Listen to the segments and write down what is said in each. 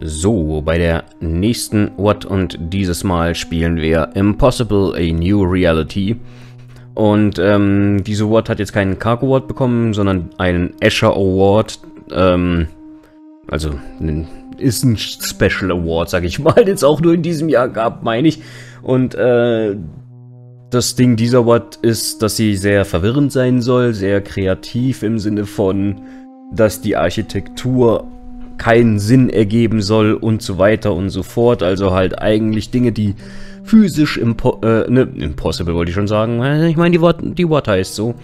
So, bei der nächsten What und dieses Mal spielen wir Impossible A New Reality. Und ähm, diese What hat jetzt keinen Cargo Award bekommen, sondern einen Escher Award. Ähm, also ist ein Special Award, sag ich mal, jetzt auch nur in diesem Jahr gab, meine ich. Und äh, das Ding dieser Award ist, dass sie sehr verwirrend sein soll, sehr kreativ im Sinne von, dass die Architektur keinen Sinn ergeben soll und so weiter und so fort. Also halt eigentlich Dinge, die physisch impo äh, ne, impossible wollte ich schon sagen. Ich meine, die Wort, die Wort heißt so.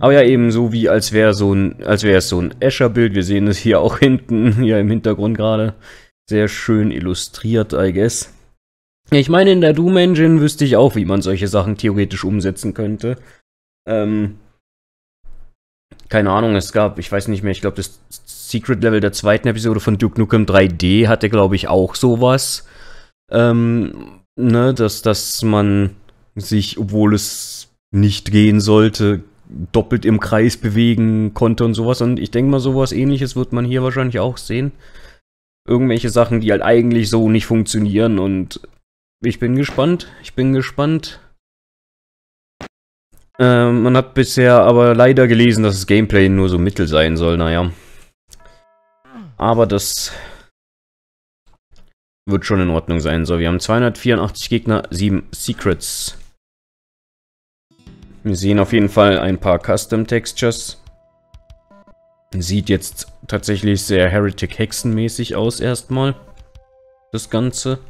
Aber ja, eben so wie als wäre so ein, als wäre es so ein Escher-Bild. Wir sehen es hier auch hinten, hier im Hintergrund gerade. Sehr schön illustriert, I guess. Ich meine, in der Doom Engine wüsste ich auch, wie man solche Sachen theoretisch umsetzen könnte. Ähm, keine Ahnung, es gab, ich weiß nicht mehr, ich glaube, das Secret Level der zweiten Episode von Duke Nukem 3D hatte, glaube ich, auch sowas. Ähm, ne, dass, dass man sich, obwohl es nicht gehen sollte, doppelt im Kreis bewegen konnte und sowas. Und ich denke mal, sowas ähnliches wird man hier wahrscheinlich auch sehen. Irgendwelche Sachen, die halt eigentlich so nicht funktionieren und ich bin gespannt. Ich bin gespannt. Ähm, man hat bisher aber leider gelesen, dass das Gameplay nur so mittel sein soll, naja. Aber das wird schon in Ordnung sein. So, wir haben 284 Gegner, 7 Secrets. Wir sehen auf jeden Fall ein paar Custom Textures. Sieht jetzt tatsächlich sehr Heretic Hexenmäßig aus erstmal. Das Ganze.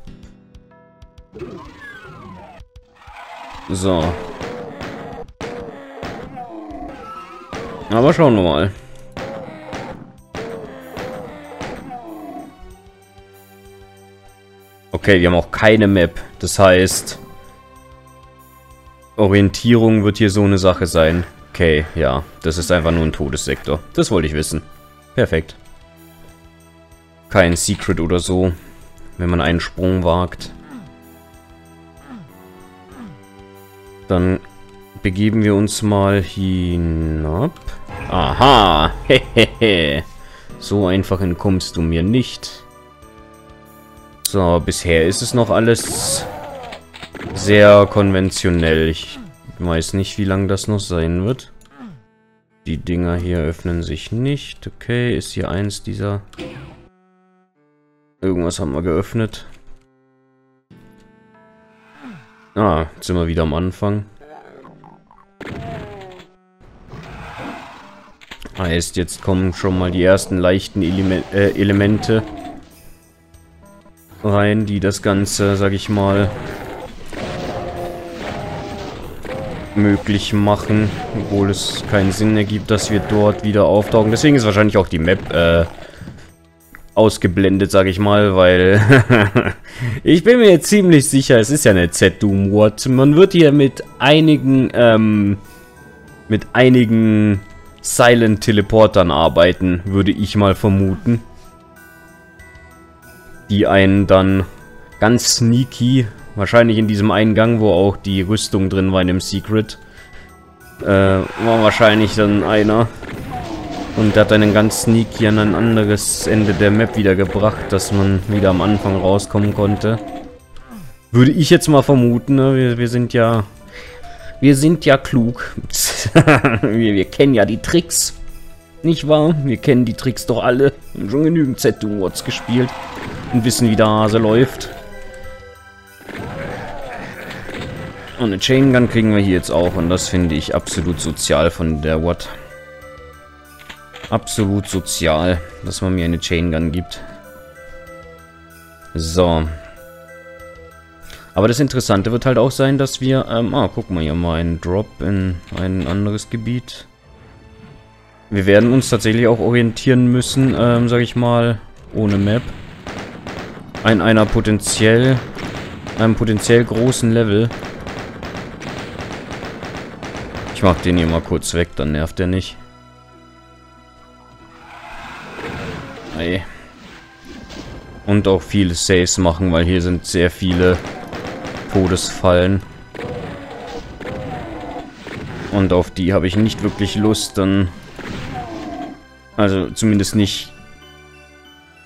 So. Aber schauen wir mal. Okay, wir haben auch keine Map. Das heißt, Orientierung wird hier so eine Sache sein. Okay, ja. Das ist einfach nur ein Todessektor. Das wollte ich wissen. Perfekt. Kein Secret oder so, wenn man einen Sprung wagt. Dann begeben wir uns mal hinab. Aha, hehehe. so einfach entkommst du mir nicht. So, bisher ist es noch alles sehr konventionell. Ich weiß nicht, wie lange das noch sein wird. Die Dinger hier öffnen sich nicht. Okay, ist hier eins dieser... Irgendwas haben wir geöffnet. Ah, jetzt sind wir wieder am Anfang. Heißt, jetzt kommen schon mal die ersten leichten Eleme äh, Elemente rein, die das Ganze, sag ich mal, möglich machen, obwohl es keinen Sinn ergibt, dass wir dort wieder auftauchen. Deswegen ist wahrscheinlich auch die Map äh, ausgeblendet, sag ich mal, weil ich bin mir ziemlich sicher, es ist ja eine Z-Doom What. Man wird hier mit einigen, ähm, mit einigen Silent Teleportern arbeiten, würde ich mal vermuten. Die einen dann ganz sneaky Wahrscheinlich in diesem Eingang, wo auch die Rüstung drin war in dem Secret. Äh, war wahrscheinlich dann einer. Und der hat einen ganz sneaky an ein anderes Ende der Map wieder gebracht, dass man wieder am Anfang rauskommen konnte. Würde ich jetzt mal vermuten, ne? wir, wir sind ja... Wir sind ja klug. wir, wir kennen ja die Tricks. Nicht wahr? Wir kennen die Tricks doch alle. Wir haben schon genügend Z-Doom-Watts gespielt. Und wissen, wie der Hase läuft. Und eine Chain Gun kriegen wir hier jetzt auch. Und das finde ich absolut sozial von der Watt. Absolut sozial, dass man mir eine Chain Gun gibt. So. Aber das Interessante wird halt auch sein, dass wir... Ähm, ah, guck mal hier mal einen Drop in ein anderes Gebiet. Wir werden uns tatsächlich auch orientieren müssen, ähm, sag ich mal, ohne Map. Ein einer potenziell... einem potenziell großen Level. Ich mach den hier mal kurz weg, dann nervt er nicht. Ey. Und auch viele Saves machen, weil hier sind sehr viele Todesfallen. Und auf die habe ich nicht wirklich Lust, dann... Also zumindest nicht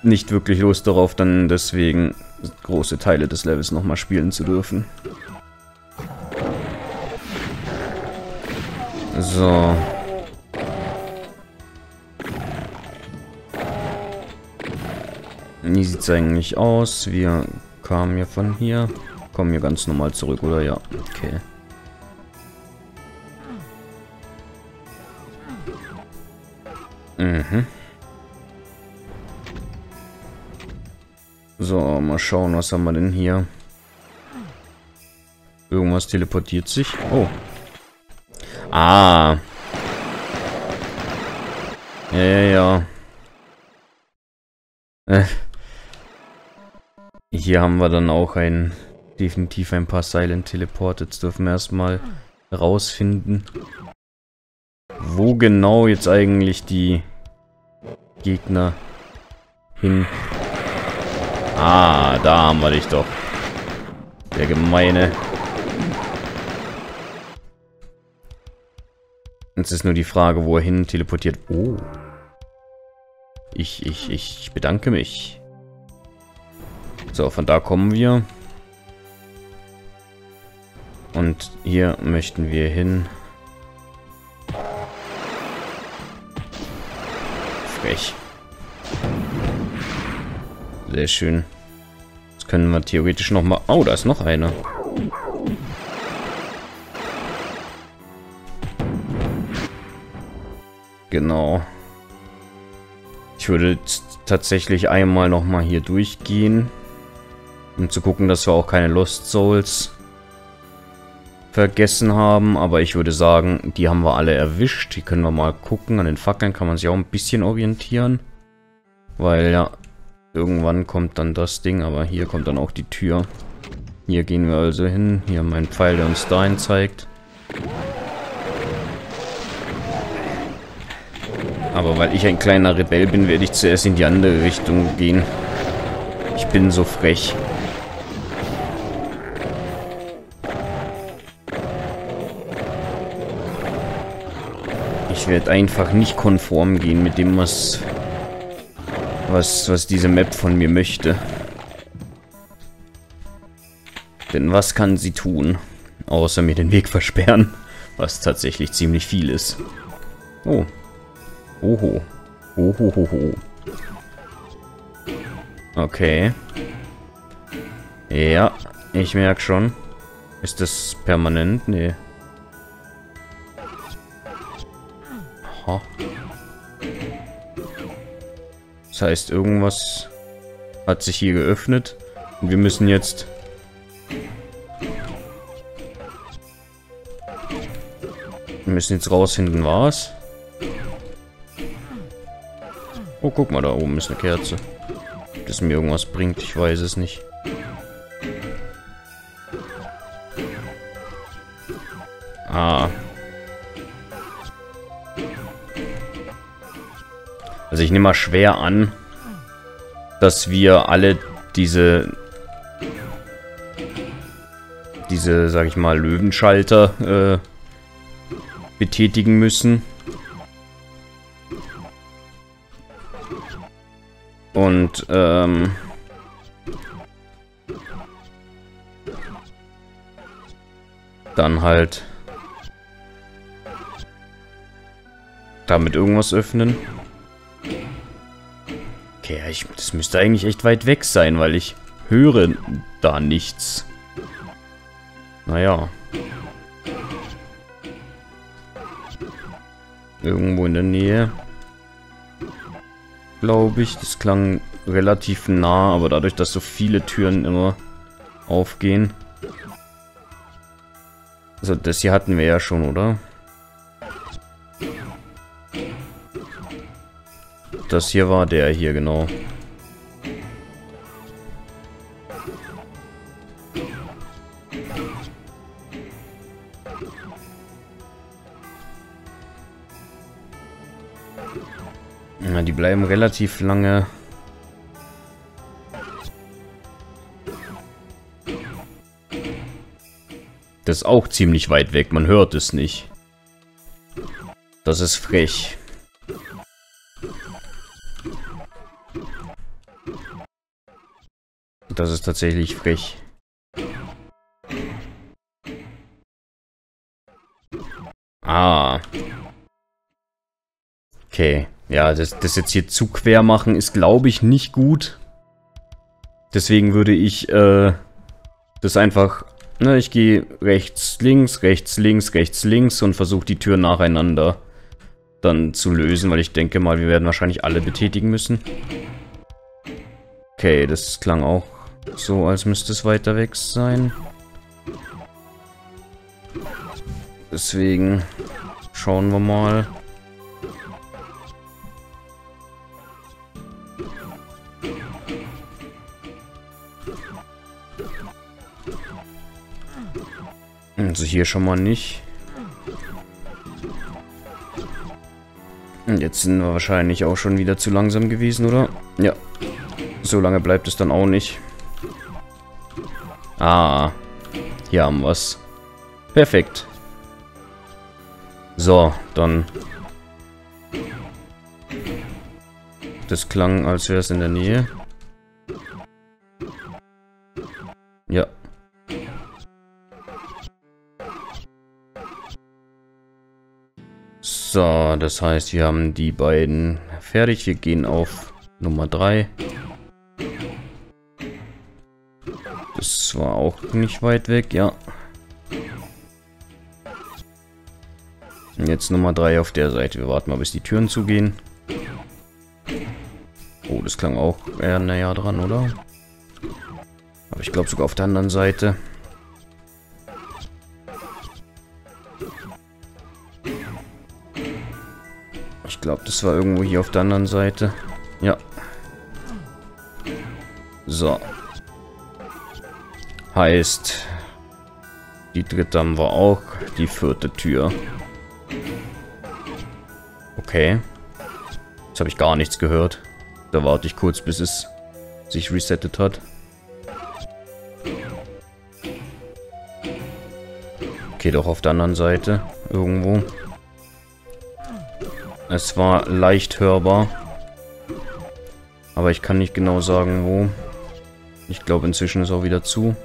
nicht wirklich Lust darauf, dann deswegen große Teile des Levels nochmal spielen zu dürfen. So. Wie sieht es eigentlich aus? Wir kamen hier von hier. Kommen hier ganz normal zurück, oder? Ja, okay. Mhm. So, mal schauen, was haben wir denn hier? Irgendwas teleportiert sich. Oh. Ah. Ja, ja, ja. Äh. Hier haben wir dann auch ein definitiv ein paar Silent Teleport. Jetzt dürfen wir erstmal rausfinden, wo genau jetzt eigentlich die Gegner hin. Ah, da haben wir dich doch. Der gemeine. Jetzt ist nur die Frage, wo er hin teleportiert. Oh. Ich, ich, ich bedanke mich. So, von da kommen wir. Und hier möchten wir hin. Frech. Sehr schön. Jetzt können wir theoretisch noch mal... Oh, da ist noch einer. Genau. Ich würde tatsächlich einmal noch mal hier durchgehen. Um zu gucken, dass wir auch keine Lost Souls vergessen haben. Aber ich würde sagen, die haben wir alle erwischt. Die können wir mal gucken. An den Fackeln kann man sich auch ein bisschen orientieren. Weil ja, irgendwann kommt dann das Ding. Aber hier kommt dann auch die Tür. Hier gehen wir also hin. Hier mein Pfeil, der uns dahin zeigt. Aber weil ich ein kleiner Rebell bin, werde ich zuerst in die andere Richtung gehen. Ich bin so frech. Ich werde einfach nicht konform gehen mit dem, was, was, was diese Map von mir möchte. Denn was kann sie tun? Außer mir den Weg versperren. Was tatsächlich ziemlich viel ist. Oh. Oho. Ohohoho. Okay. Ja, ich merke schon. Ist das permanent? Nee. Aha. Das heißt, irgendwas hat sich hier geöffnet. Und wir müssen jetzt... Wir müssen jetzt rausfinden, was. Oh, guck mal, da oben ist eine Kerze. Ob das mir irgendwas bringt, ich weiß es nicht. Ah, Also ich nehme mal schwer an, dass wir alle diese diese, sag ich mal, Löwenschalter äh, betätigen müssen. Und ähm, dann halt damit irgendwas öffnen. Okay, ich, das müsste eigentlich echt weit weg sein, weil ich höre da nichts. Naja. Irgendwo in der Nähe. Glaube ich. Das klang relativ nah, aber dadurch, dass so viele Türen immer aufgehen. Also das hier hatten wir ja schon, oder? Das hier war der hier, genau. Ja, die bleiben relativ lange Das ist auch ziemlich weit weg, man hört es nicht. Das ist frech. Das ist tatsächlich frech. Ah. Okay. Ja, das, das jetzt hier zu quer machen ist, glaube ich, nicht gut. Deswegen würde ich äh, das einfach... Ne, ich gehe rechts, links, rechts, links, rechts, links und versuche die Tür nacheinander dann zu lösen, weil ich denke mal, wir werden wahrscheinlich alle betätigen müssen. Okay, das klang auch so, als müsste es weiter weg sein. Deswegen schauen wir mal. Also hier schon mal nicht. Jetzt sind wir wahrscheinlich auch schon wieder zu langsam gewesen, oder? Ja. So lange bleibt es dann auch nicht. Ah. Hier haben wir es. Perfekt. So, dann... Das klang, als wäre es in der Nähe. Ja. So, das heißt, wir haben die beiden fertig. Wir gehen auf Nummer 3. Das war auch nicht weit weg, ja. Jetzt Nummer 3 auf der Seite. Wir warten mal, bis die Türen zugehen. Oh, das klang auch eher näher dran, oder? Aber ich glaube sogar auf der anderen Seite. Ich glaube, das war irgendwo hier auf der anderen Seite. Ja. So. Heißt, die dritte haben wir auch. Die vierte Tür. Okay. Jetzt habe ich gar nichts gehört. Da warte ich kurz, bis es sich resettet hat. Okay, doch auf der anderen Seite. Irgendwo. Es war leicht hörbar. Aber ich kann nicht genau sagen, wo. Ich glaube, inzwischen ist auch wieder zu.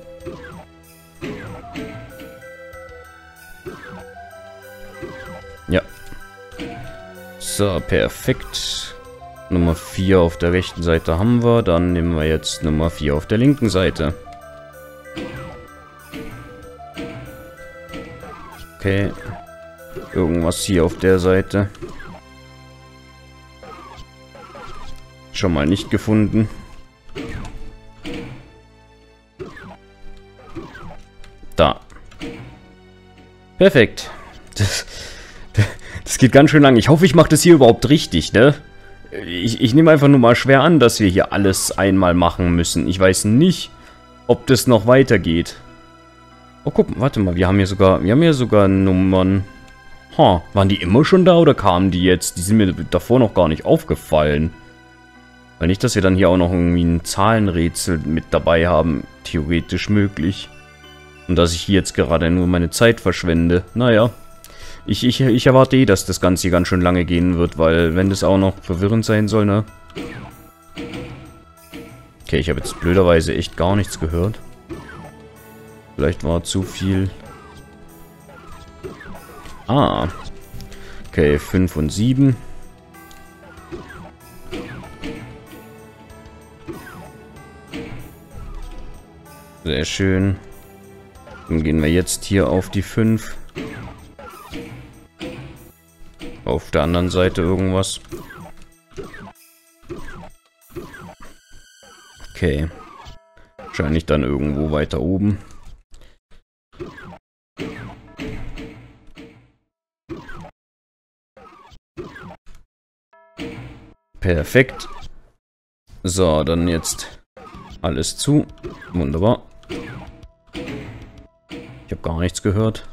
So, perfekt. Nummer 4 auf der rechten Seite haben wir. Dann nehmen wir jetzt Nummer 4 auf der linken Seite. Okay. Irgendwas hier auf der Seite. Schon mal nicht gefunden. Da. Perfekt. Das das geht ganz schön lang. Ich hoffe, ich mache das hier überhaupt richtig, ne? Ich, ich nehme einfach nur mal schwer an, dass wir hier alles einmal machen müssen. Ich weiß nicht, ob das noch weitergeht. Oh, guck, warte mal, wir haben hier sogar, wir haben hier sogar Nummern. Ha, waren die immer schon da oder kamen die jetzt? Die sind mir davor noch gar nicht aufgefallen. Weil nicht, dass wir dann hier auch noch irgendwie ein Zahlenrätsel mit dabei haben. Theoretisch möglich. Und dass ich hier jetzt gerade nur meine Zeit verschwende. Naja. Ich, ich, ich erwarte eh, dass das Ganze ganz schön lange gehen wird, weil wenn das auch noch verwirrend sein soll, ne? Okay, ich habe jetzt blöderweise echt gar nichts gehört. Vielleicht war zu viel... Ah. Okay, 5 und 7. Sehr schön. Dann gehen wir jetzt hier auf die 5. Auf der anderen Seite irgendwas. Okay. Wahrscheinlich dann irgendwo weiter oben. Perfekt. So, dann jetzt alles zu. Wunderbar. Ich habe gar nichts gehört.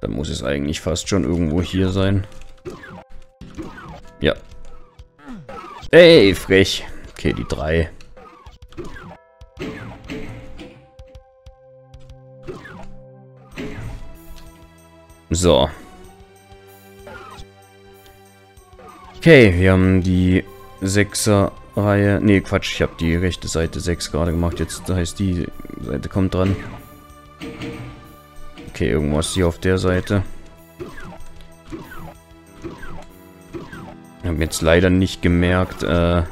Dann muss es eigentlich fast schon irgendwo hier sein. Ja. Ey, frech. Okay, die drei. So. Okay, wir haben die Sechser Reihe. Ne, Quatsch, ich habe die rechte Seite 6 gerade gemacht. Jetzt heißt die Seite kommt dran. Okay, irgendwas hier auf der Seite. Ich habe jetzt leider nicht gemerkt, äh...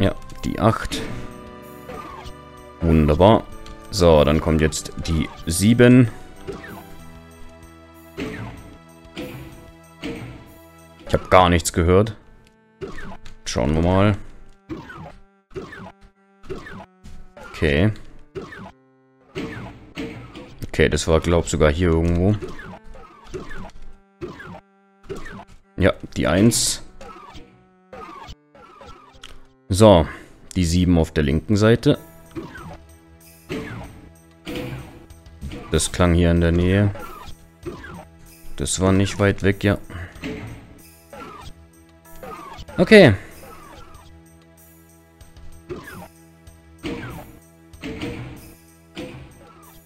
Ja, die 8. Wunderbar. So, dann kommt jetzt die 7. Ich habe gar nichts gehört. Schauen wir mal. Okay. Okay, das war, glaube ich, sogar hier irgendwo. Ja, die 1. So, die 7 auf der linken Seite. Das klang hier in der Nähe. Das war nicht weit weg, ja. Okay.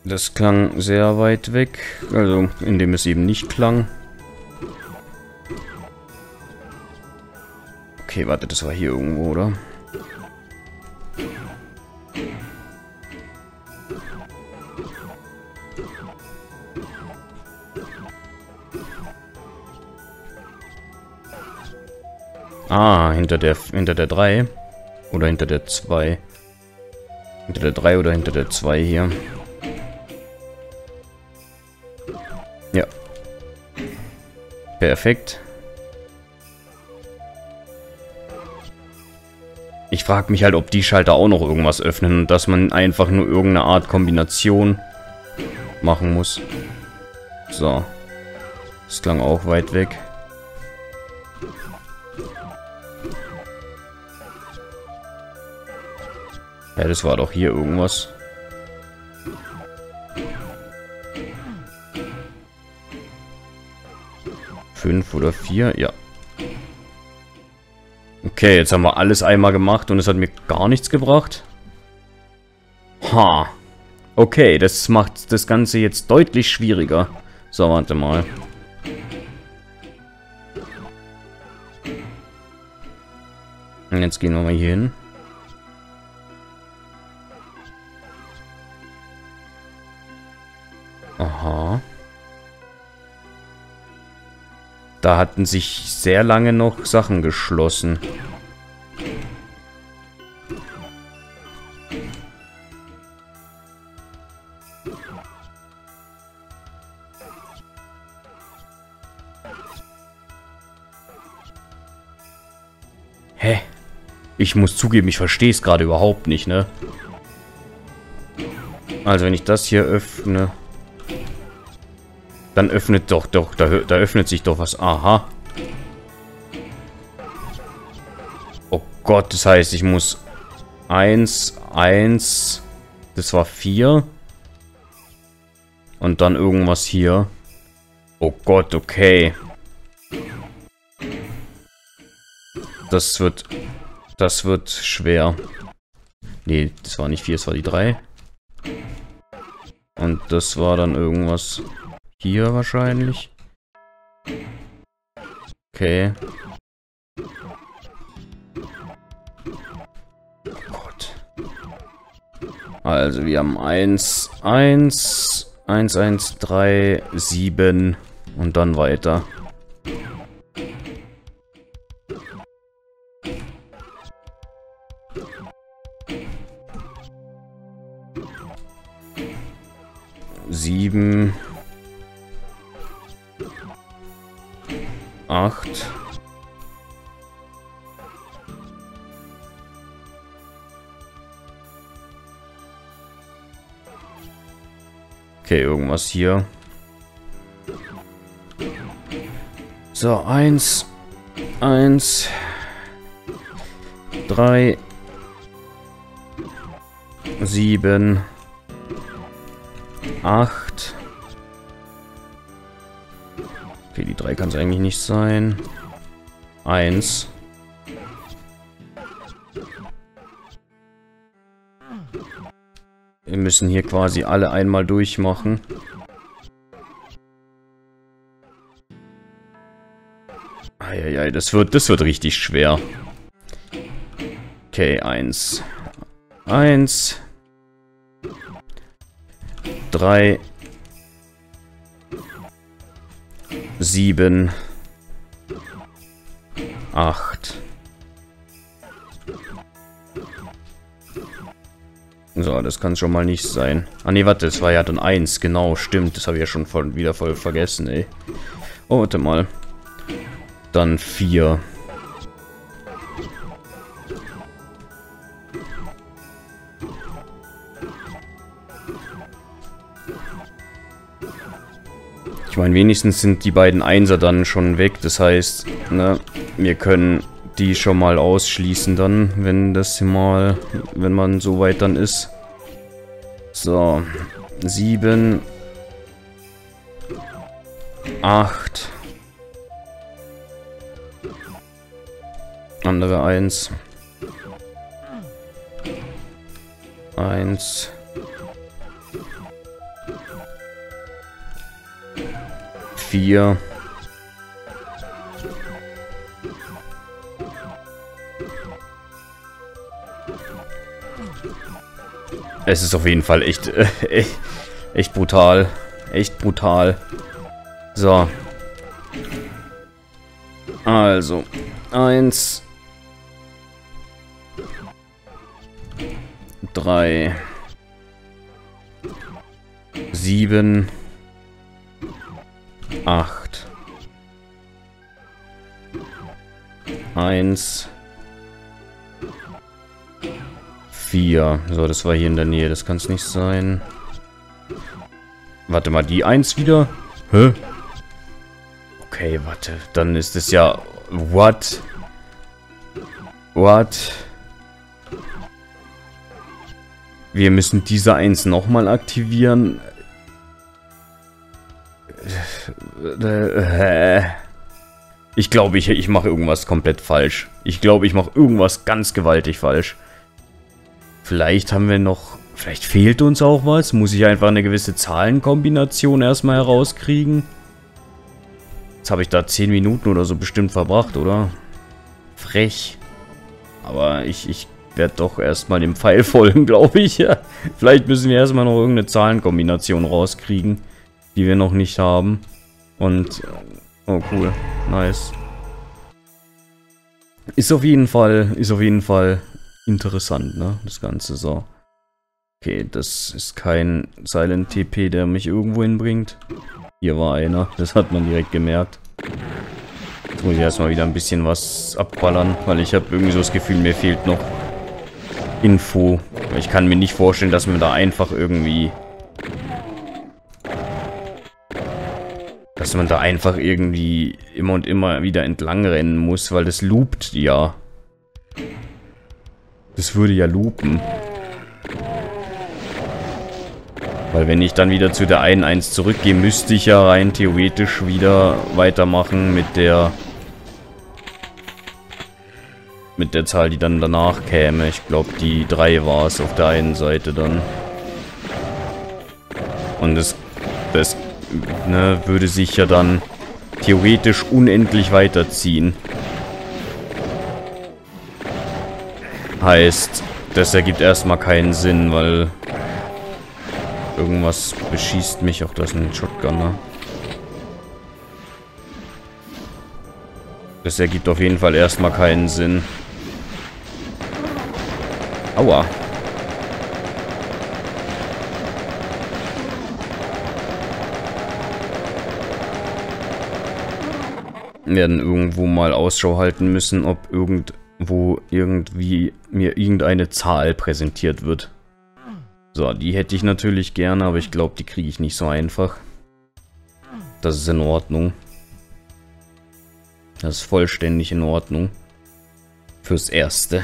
Das klang sehr weit weg. Also, indem es eben nicht klang. Okay, warte, das war hier irgendwo, oder? Ah, hinter der hinter der 3. Oder hinter der 2. Hinter der 3 oder hinter der 2 hier. Perfekt. Ich frage mich halt, ob die Schalter auch noch irgendwas öffnen und dass man einfach nur irgendeine Art Kombination machen muss. So. Das klang auch weit weg. Ja, das war doch hier irgendwas. Fünf oder vier? Ja. Okay, jetzt haben wir alles einmal gemacht und es hat mir gar nichts gebracht. Ha. Okay, das macht das Ganze jetzt deutlich schwieriger. So, warte mal. Und jetzt gehen wir mal hier hin. Hatten sich sehr lange noch Sachen geschlossen. Hä? Ich muss zugeben, ich verstehe es gerade überhaupt nicht, ne? Also wenn ich das hier öffne... Dann öffnet doch, doch, da, da öffnet sich doch was. Aha. Oh Gott, das heißt, ich muss eins, eins, das war vier. Und dann irgendwas hier. Oh Gott, okay. Das wird, das wird schwer. Nee, das war nicht vier, das war die drei. Und das war dann irgendwas hier wahrscheinlich. Okay. Gott. Also wir haben 1, 1, 1, 1, 3, 7 und dann weiter. Sieben. Acht. Okay, irgendwas hier. So, eins, eins, drei, sieben, acht. Okay, die 3 kann es eigentlich nicht sein. 1. Wir müssen hier quasi alle einmal durchmachen. Eieiei, das wird, das wird richtig schwer. Okay, eins. Eins. Drei. Sieben. Acht. So, das kann schon mal nicht sein. Ah ne, warte, das war ja dann eins. Genau, stimmt. Das habe ich ja schon voll, wieder voll vergessen, ey. Oh, warte mal. Dann vier. Meine, wenigstens sind die beiden Einser dann schon weg. Das heißt, ne, wir können die schon mal ausschließen dann, wenn das mal, wenn man so weit dann ist. So, sieben, acht, andere eins, eins, vier. Es ist auf jeden Fall echt, äh, echt, echt brutal. Echt brutal. So. Also. Eins. Drei. Sieben. Acht. Eins. 4. So, das war hier in der Nähe. Das kann es nicht sein. Warte mal, die 1 wieder? Hä? Okay, warte. Dann ist es ja... What? What? Wir müssen diese 1 nochmal aktivieren. Ich glaube, ich, ich mache irgendwas komplett falsch. Ich glaube, ich mache irgendwas ganz gewaltig falsch. Vielleicht haben wir noch... Vielleicht fehlt uns auch was. Muss ich einfach eine gewisse Zahlenkombination erstmal herauskriegen. Jetzt habe ich da 10 Minuten oder so bestimmt verbracht, oder? Frech. Aber ich, ich werde doch erstmal dem Pfeil folgen, glaube ich. Vielleicht müssen wir erstmal noch irgendeine Zahlenkombination rauskriegen, die wir noch nicht haben. Und... Oh, cool. Nice. Ist auf jeden Fall, ist auf jeden Fall interessant, ne? Das Ganze so. Okay, das ist kein Silent TP, der mich irgendwo hinbringt. Hier war einer, das hat man direkt gemerkt. Jetzt muss ich erstmal wieder ein bisschen was abballern, weil ich habe irgendwie so das Gefühl, mir fehlt noch Info. Ich kann mir nicht vorstellen, dass man da einfach irgendwie... Dass man da einfach irgendwie immer und immer wieder entlang rennen muss, weil das loopt ja. Das würde ja loopen. Weil wenn ich dann wieder zu der 1-1 zurückgehe, müsste ich ja rein theoretisch wieder weitermachen mit der... Mit der Zahl, die dann danach käme. Ich glaube, die 3 war es auf der einen Seite dann. Und das, das ne, würde sich ja dann theoretisch unendlich weiterziehen. Heißt, das ergibt erstmal keinen Sinn, weil irgendwas beschießt mich. Auch das ist ein Shotgunner. Das ergibt auf jeden Fall erstmal keinen Sinn. Aua. Werden irgendwo mal Ausschau halten müssen, ob irgend wo irgendwie mir irgendeine Zahl präsentiert wird. So, die hätte ich natürlich gerne, aber ich glaube, die kriege ich nicht so einfach. Das ist in Ordnung. Das ist vollständig in Ordnung. Fürs Erste.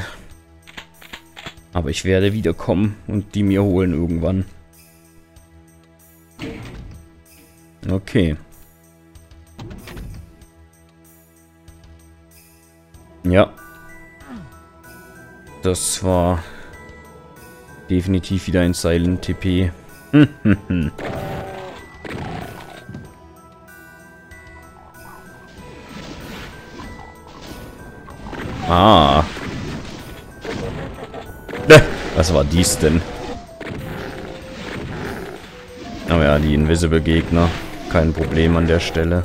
Aber ich werde wiederkommen und die mir holen irgendwann. Okay. Ja, das war definitiv wieder ein Silent TP. Ah. Was war dies denn? Aber ja, die Invisible-Gegner. Kein Problem an der Stelle.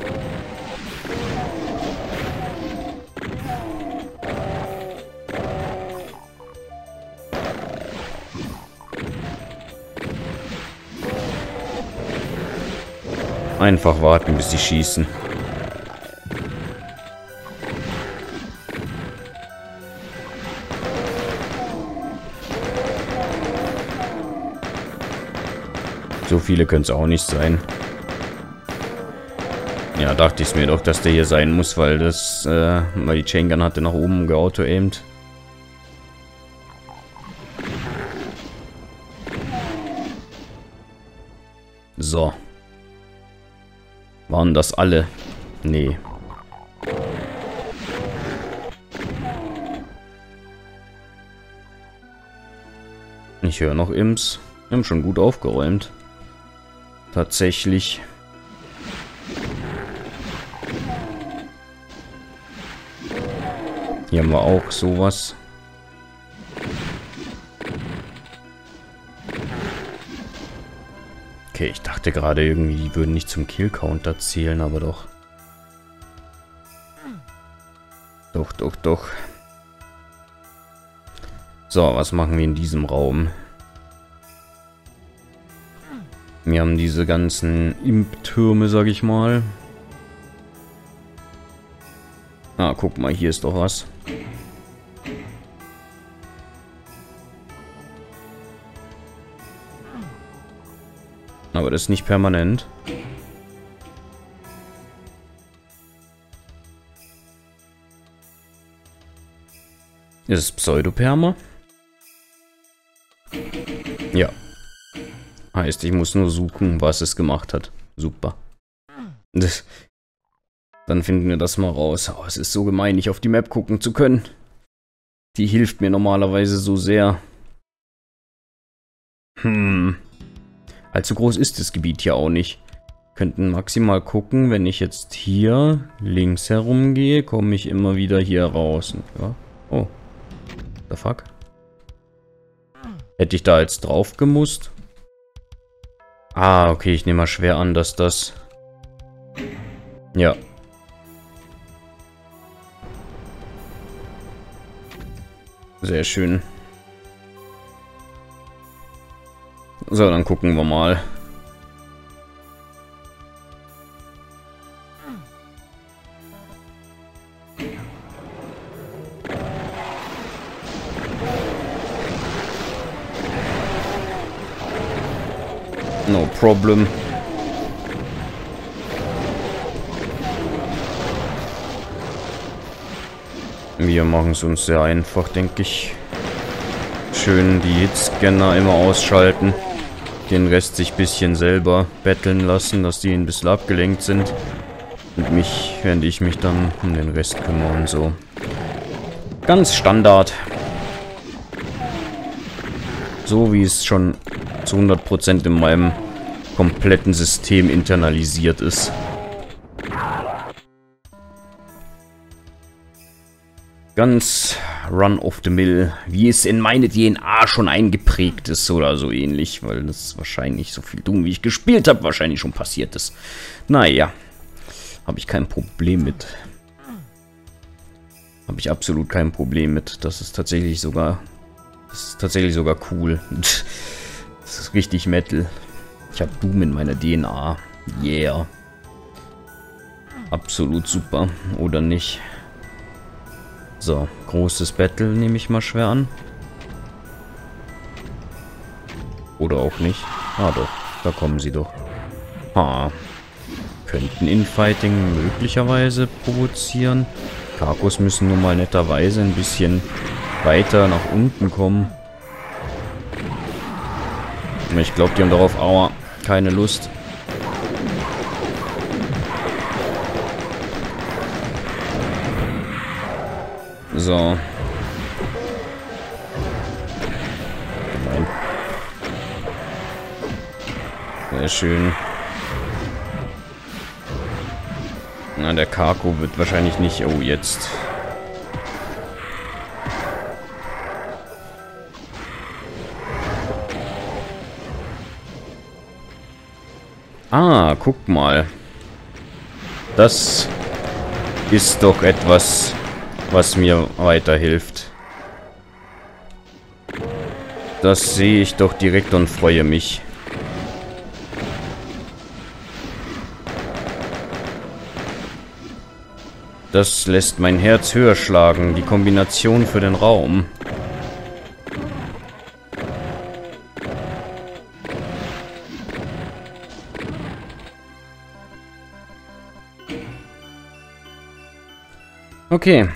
Einfach warten, bis sie schießen. So viele können es auch nicht sein. Ja, dachte ich mir doch, dass der hier sein muss, weil das, äh, weil die Chain Gun hatte nach oben geauto-aimed. Waren das alle? Nee. Ich höre noch Imps. Wir haben schon gut aufgeräumt. Tatsächlich. Hier haben wir auch sowas. Okay, ich dachte gerade irgendwie, die würden nicht zum Kill-Counter zählen, aber doch. Doch, doch, doch. So, was machen wir in diesem Raum? Wir haben diese ganzen Imp-Türme, sag ich mal. Ah, guck mal, hier ist doch was. Aber das ist nicht permanent. Ist es Pseudoperma? Ja. Heißt, ich muss nur suchen, was es gemacht hat. Super. Das, dann finden wir das mal raus. Oh, es ist so gemein, nicht auf die Map gucken zu können. Die hilft mir normalerweise so sehr. Hm. Allzu groß ist das Gebiet hier auch nicht. Könnten maximal gucken, wenn ich jetzt hier links herumgehe, komme ich immer wieder hier raus. Ja. Oh. The fuck? Hätte ich da jetzt drauf gemusst? Ah, okay, ich nehme mal schwer an, dass das... Ja. Sehr schön. So, dann gucken wir mal. No problem. Wir machen es uns sehr einfach, denke ich. Schön die Hitscanner immer ausschalten. Den Rest sich ein bisschen selber betteln lassen, dass die ein bisschen abgelenkt sind. Und mich, während ich mich dann um den Rest kümmere und so. Ganz Standard. So wie es schon zu 100% in meinem kompletten System internalisiert ist. Ganz run of the mill, wie es in meine DNA schon eingeprägt ist oder so ähnlich, weil das wahrscheinlich so viel dumm, wie ich gespielt habe, wahrscheinlich schon passiert ist. Naja, habe ich kein Problem mit. Habe ich absolut kein Problem mit. Das ist tatsächlich sogar, das ist tatsächlich sogar cool. Das ist richtig Metal. Ich habe Doom in meiner DNA. Yeah. Absolut super. Oder nicht? So, großes Battle nehme ich mal schwer an. Oder auch nicht. Ah doch, da kommen sie doch. Ha. Könnten Infighting möglicherweise provozieren. Karkos müssen nun mal netterweise ein bisschen weiter nach unten kommen. Ich glaube, die haben darauf aua, keine Lust. So. Nein. Sehr schön. Na, der Karko wird wahrscheinlich nicht... Oh, jetzt... Ah, guck mal. Das ist doch etwas was mir weiterhilft. Das sehe ich doch direkt und freue mich. Das lässt mein Herz höher schlagen, die Kombination für den Raum. Okay.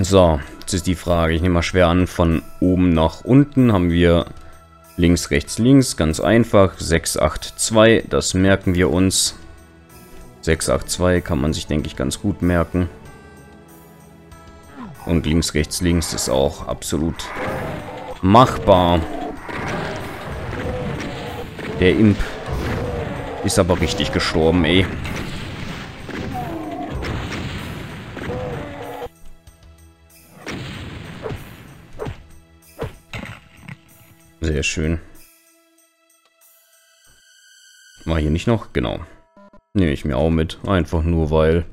So, jetzt ist die Frage, ich nehme mal schwer an, von oben nach unten haben wir links, rechts, links, ganz einfach, 6, 8, 2, das merken wir uns. 6, 8, 2 kann man sich, denke ich, ganz gut merken. Und links, rechts, links ist auch absolut machbar. Der Imp ist aber richtig gestorben, ey. Sehr schön. War hier nicht noch? Genau. Nehme ich mir auch mit. Einfach nur, weil...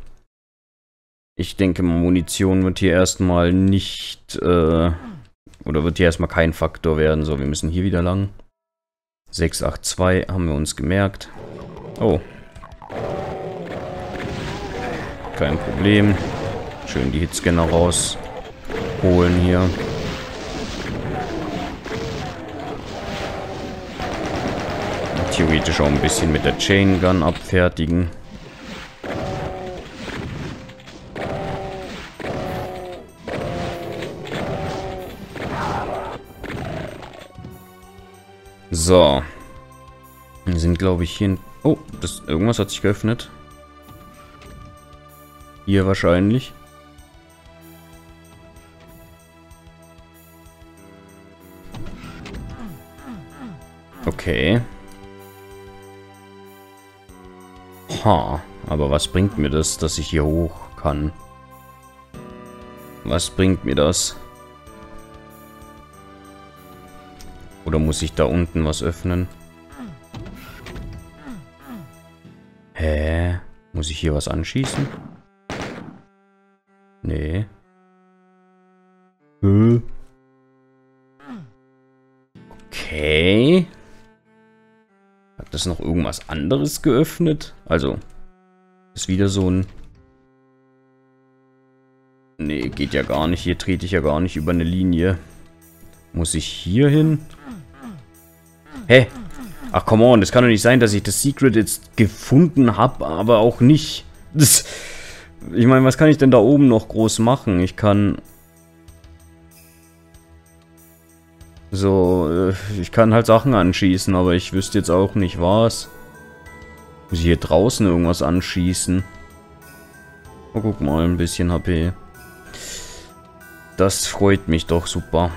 Ich denke, Munition wird hier erstmal nicht... Äh, oder wird hier erstmal kein Faktor werden. So, wir müssen hier wieder lang. 682 haben wir uns gemerkt. Oh. Kein Problem. Schön die Hitscanner raus. Holen hier. Theoretisch auch ein bisschen mit der Chain Gun abfertigen. So. Wir sind, glaube ich, hier... Oh, das, irgendwas hat sich geöffnet. Hier wahrscheinlich. Okay. Aha, aber was bringt mir das, dass ich hier hoch kann? Was bringt mir das? Oder muss ich da unten was öffnen? Hä? Muss ich hier was anschießen? Nee. Okay. Hat das noch irgendwas anderes geöffnet? Also, ist wieder so ein... Nee, geht ja gar nicht. Hier trete ich ja gar nicht über eine Linie. Muss ich hier hin? Hä? Ach, come on. Das kann doch nicht sein, dass ich das Secret jetzt gefunden habe, aber auch nicht. Das, ich meine, was kann ich denn da oben noch groß machen? Ich kann So, äh, ich kann halt Sachen anschießen, aber ich wüsste jetzt auch nicht was. Muss ich hier draußen irgendwas anschießen? Oh, guck mal, ein bisschen HP. Das freut mich doch super.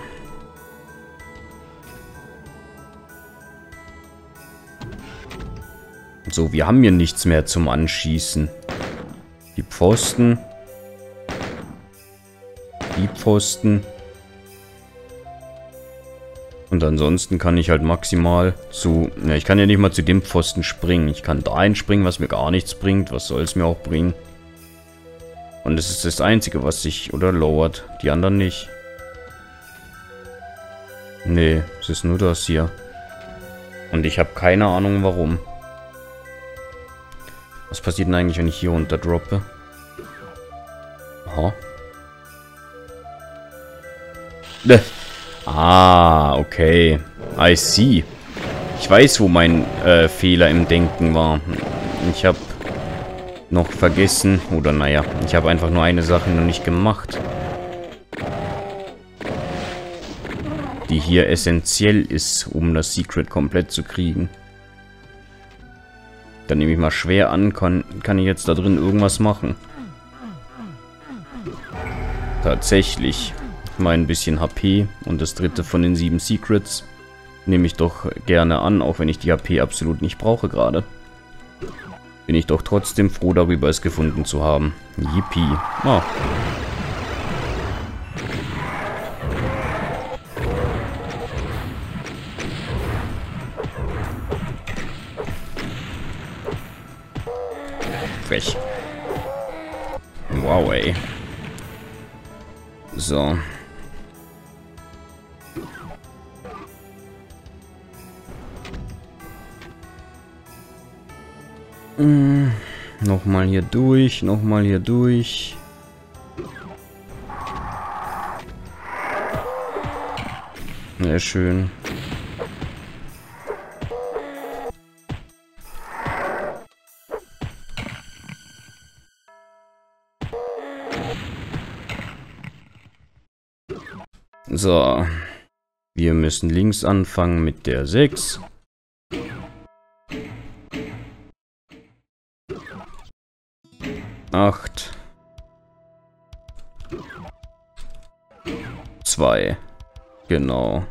So, wir haben hier nichts mehr zum Anschießen. Die Pfosten. Die Pfosten. Und ansonsten kann ich halt maximal zu... Ne, ich kann ja nicht mal zu dem Pfosten springen. Ich kann da einspringen, was mir gar nichts bringt. Was soll es mir auch bringen? Und das ist das Einzige, was sich... Oder lowert. Die anderen nicht. Nee, es ist nur das hier. Und ich habe keine Ahnung, warum. Was passiert denn eigentlich, wenn ich hier runter droppe? Aha. Ne. Ah, okay. I see. Ich weiß, wo mein äh, Fehler im Denken war. Ich habe noch vergessen, oder naja, ich habe einfach nur eine Sache noch nicht gemacht. Die hier essentiell ist, um das Secret komplett zu kriegen. Dann nehme ich mal schwer an, kann, kann ich jetzt da drin irgendwas machen. Tatsächlich mal ein bisschen HP und das dritte von den sieben Secrets nehme ich doch gerne an, auch wenn ich die HP absolut nicht brauche gerade. Bin ich doch trotzdem froh darüber, es gefunden zu haben. Yippie. Ah. frech. Wow, ey. So. Hm, nochmal hier durch, nochmal hier durch. Sehr schön. So. Wir müssen links anfangen mit der 6. Acht. Zwei. Genau.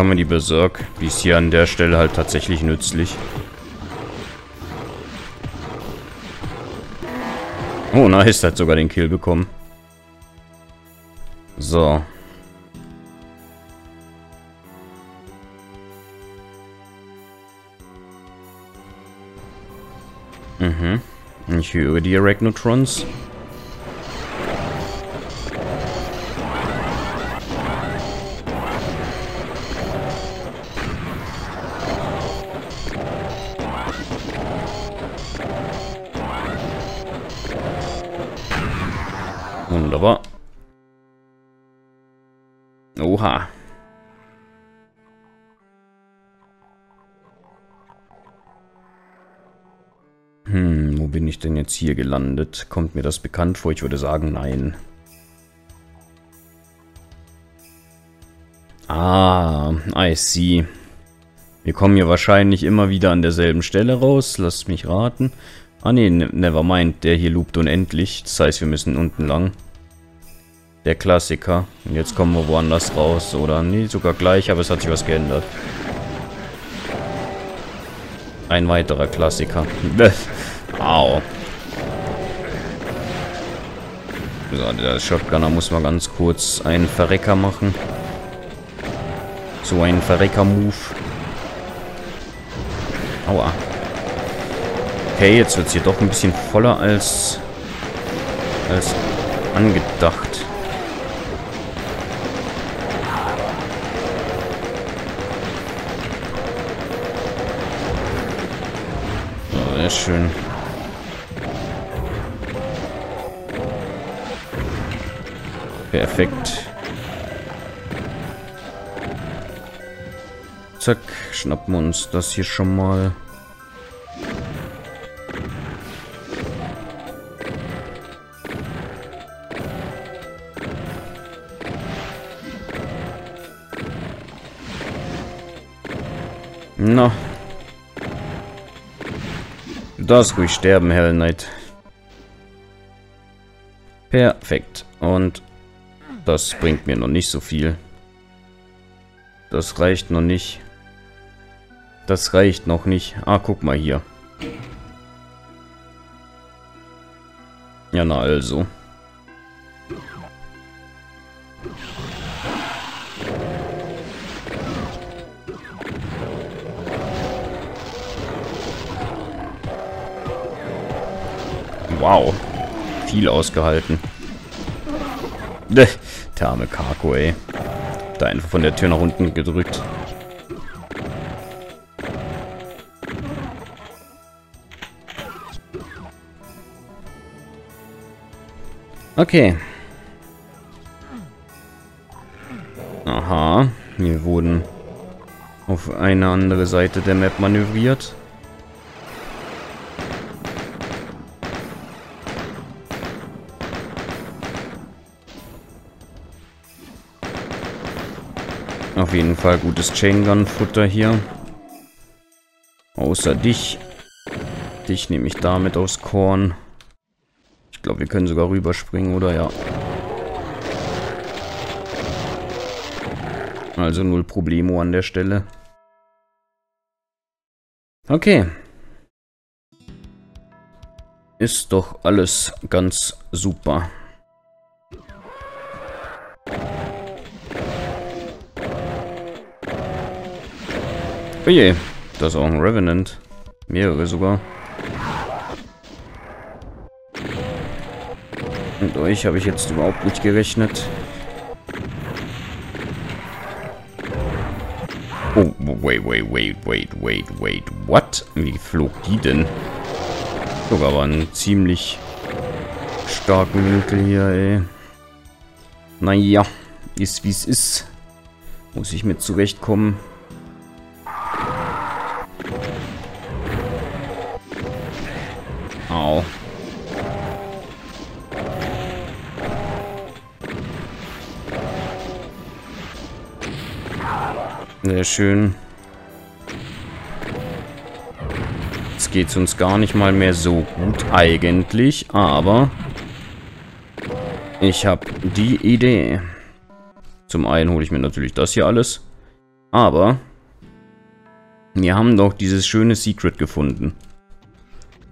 Die Berserk. Die ist hier an der Stelle halt tatsächlich nützlich. Oh, nice, hat sogar den Kill bekommen. So. Mhm. Ich höre die Arachnotrons. Hier gelandet? Kommt mir das bekannt vor? Ich würde sagen, nein. Ah, I see. Wir kommen hier wahrscheinlich immer wieder an derselben Stelle raus. Lasst mich raten. Ah ne, never mind. Der hier loopt unendlich. Das heißt, wir müssen unten lang. Der Klassiker. Und jetzt kommen wir woanders raus. Oder nee, sogar gleich, aber es hat sich was geändert. Ein weiterer Klassiker. Au. So, der Shotgunner muss mal ganz kurz einen Verrecker machen. So ein Verrecker-Move. Aua. Okay, jetzt wird es hier doch ein bisschen voller als, als angedacht. Sehr schön. Perfekt. Zack, schnappen uns das hier schon mal. Na. Darfst ruhig sterben, Hell Knight. Perfekt. Und das bringt mir noch nicht so viel. Das reicht noch nicht. Das reicht noch nicht. Ah, guck mal hier. Ja, na also. Wow. Viel ausgehalten. Der arme Kako, ey. Da einfach von der Tür nach unten gedrückt. Okay. Aha. Wir wurden auf eine andere Seite der Map manövriert. Auf jeden Fall gutes Chaingun-Futter hier. Außer dich. Dich nehme ich damit aus Korn. Ich glaube, wir können sogar rüberspringen, oder? Ja. Also null Problemo an der Stelle. Okay. Ist doch alles ganz super. Oje, da ist auch ein Revenant. Mehrere sogar. Und euch habe ich jetzt überhaupt nicht gerechnet. Oh, wait, wait, wait, wait, wait, wait, what? Wie flog die denn? Sogar aber einen ziemlich starken Winkel hier, ey. Naja, ist wie es ist. Muss ich mit zurechtkommen. Sehr schön. Jetzt geht es uns gar nicht mal mehr so gut eigentlich, aber ich habe die Idee. Zum einen hole ich mir natürlich das hier alles, aber wir haben doch dieses schöne Secret gefunden.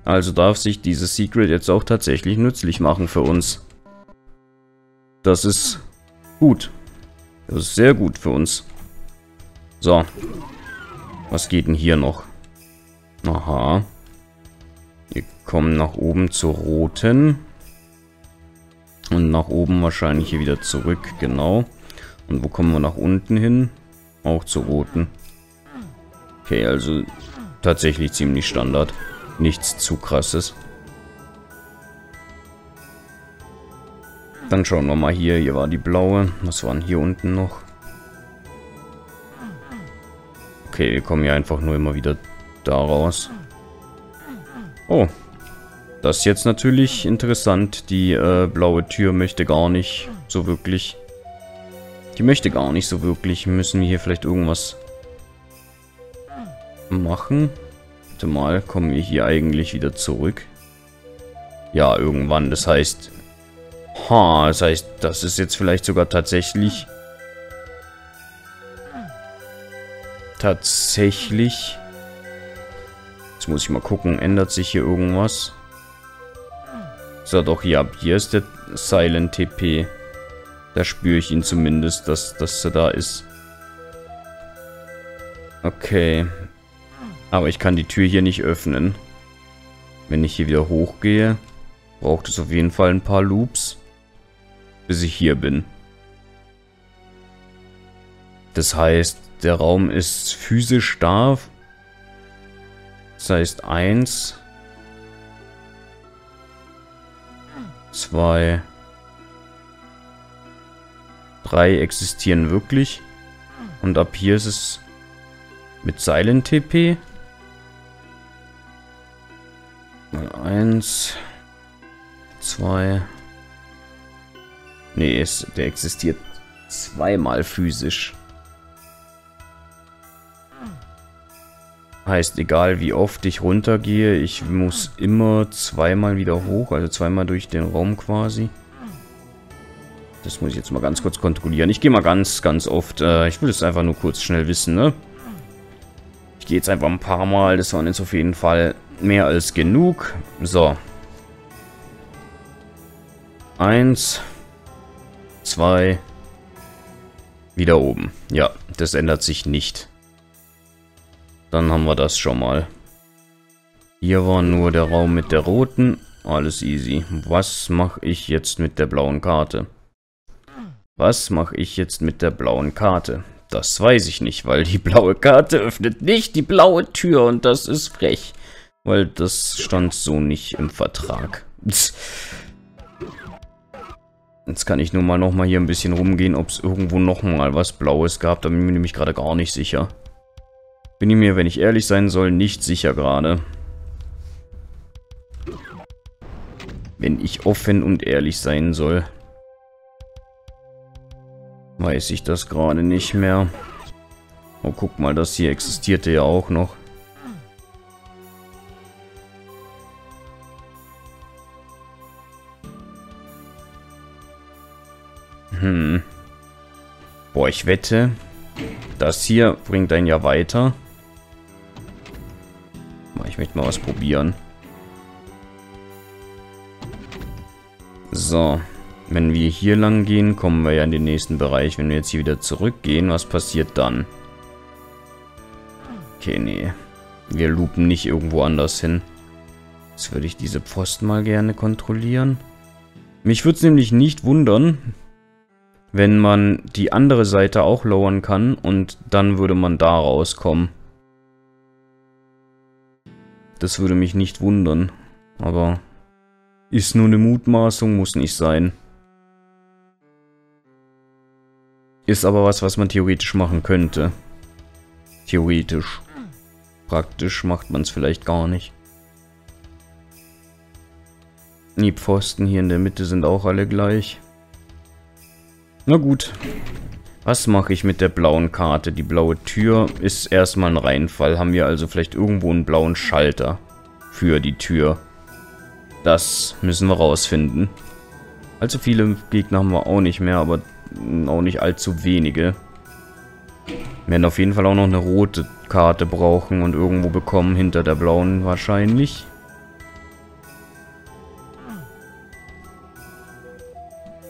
Also darf sich dieses Secret jetzt auch tatsächlich nützlich machen für uns. Das ist gut. Das ist sehr gut für uns. So. Was geht denn hier noch? Aha. Wir kommen nach oben zur roten. Und nach oben wahrscheinlich hier wieder zurück, genau. Und wo kommen wir nach unten hin? Auch zur roten. Okay, also tatsächlich ziemlich Standard. Nichts zu krasses. Dann schauen wir mal hier. Hier war die blaue. Was waren hier unten noch? Okay, wir kommen ja einfach nur immer wieder da raus. Oh. Das ist jetzt natürlich interessant. Die äh, blaue Tür möchte gar nicht so wirklich... Die möchte gar nicht so wirklich. Müssen wir hier vielleicht irgendwas machen? Warte mal, kommen wir hier eigentlich wieder zurück? Ja, irgendwann. Das heißt... Ha, das heißt, das ist jetzt vielleicht sogar tatsächlich tatsächlich... Jetzt muss ich mal gucken, ändert sich hier irgendwas? So, doch, ja, hier ist der Silent TP. Da spüre ich ihn zumindest, dass, dass er da ist. Okay. Aber ich kann die Tür hier nicht öffnen. Wenn ich hier wieder hochgehe, braucht es auf jeden Fall ein paar Loops, bis ich hier bin. Das heißt, der Raum ist physisch da. Das heißt 1, 2, 3 existieren wirklich. Und ab hier ist es mit Silent TP. 1, 2. Nee, der existiert zweimal physisch. Heißt, egal wie oft ich runtergehe, ich muss immer zweimal wieder hoch, also zweimal durch den Raum quasi. Das muss ich jetzt mal ganz kurz kontrollieren. Ich gehe mal ganz, ganz oft. Äh, ich will es einfach nur kurz schnell wissen, ne? Ich gehe jetzt einfach ein paar Mal. Das waren jetzt auf jeden Fall mehr als genug. So. Eins. Zwei. Wieder oben. Ja, das ändert sich nicht. Dann haben wir das schon mal. Hier war nur der Raum mit der roten. Alles easy. Was mache ich jetzt mit der blauen Karte? Was mache ich jetzt mit der blauen Karte? Das weiß ich nicht, weil die blaue Karte öffnet nicht die blaue Tür und das ist frech. Weil das stand so nicht im Vertrag. Jetzt kann ich nur mal nochmal hier ein bisschen rumgehen, ob es irgendwo nochmal was Blaues gab. Da bin ich mir nämlich gerade gar nicht sicher. Bin ich mir, wenn ich ehrlich sein soll, nicht sicher gerade. Wenn ich offen und ehrlich sein soll. Weiß ich das gerade nicht mehr. Oh, guck mal, das hier existierte ja auch noch. Hm. Boah, ich wette, das hier bringt einen ja weiter. Echt mal was probieren. So. Wenn wir hier lang gehen, kommen wir ja in den nächsten Bereich. Wenn wir jetzt hier wieder zurückgehen, was passiert dann? Okay, nee. Wir loopen nicht irgendwo anders hin. Jetzt würde ich diese Pfosten mal gerne kontrollieren. Mich würde es nämlich nicht wundern, wenn man die andere Seite auch lowern kann und dann würde man da rauskommen. Das würde mich nicht wundern, aber ist nur eine Mutmaßung, muss nicht sein. Ist aber was, was man theoretisch machen könnte. Theoretisch. Praktisch macht man es vielleicht gar nicht. Die Pfosten hier in der Mitte sind auch alle gleich. Na gut. Was mache ich mit der blauen Karte? Die blaue Tür ist erstmal ein Reinfall. Haben wir also vielleicht irgendwo einen blauen Schalter für die Tür? Das müssen wir rausfinden. Allzu viele Gegner haben wir auch nicht mehr, aber auch nicht allzu wenige. Wir werden auf jeden Fall auch noch eine rote Karte brauchen und irgendwo bekommen, hinter der blauen wahrscheinlich.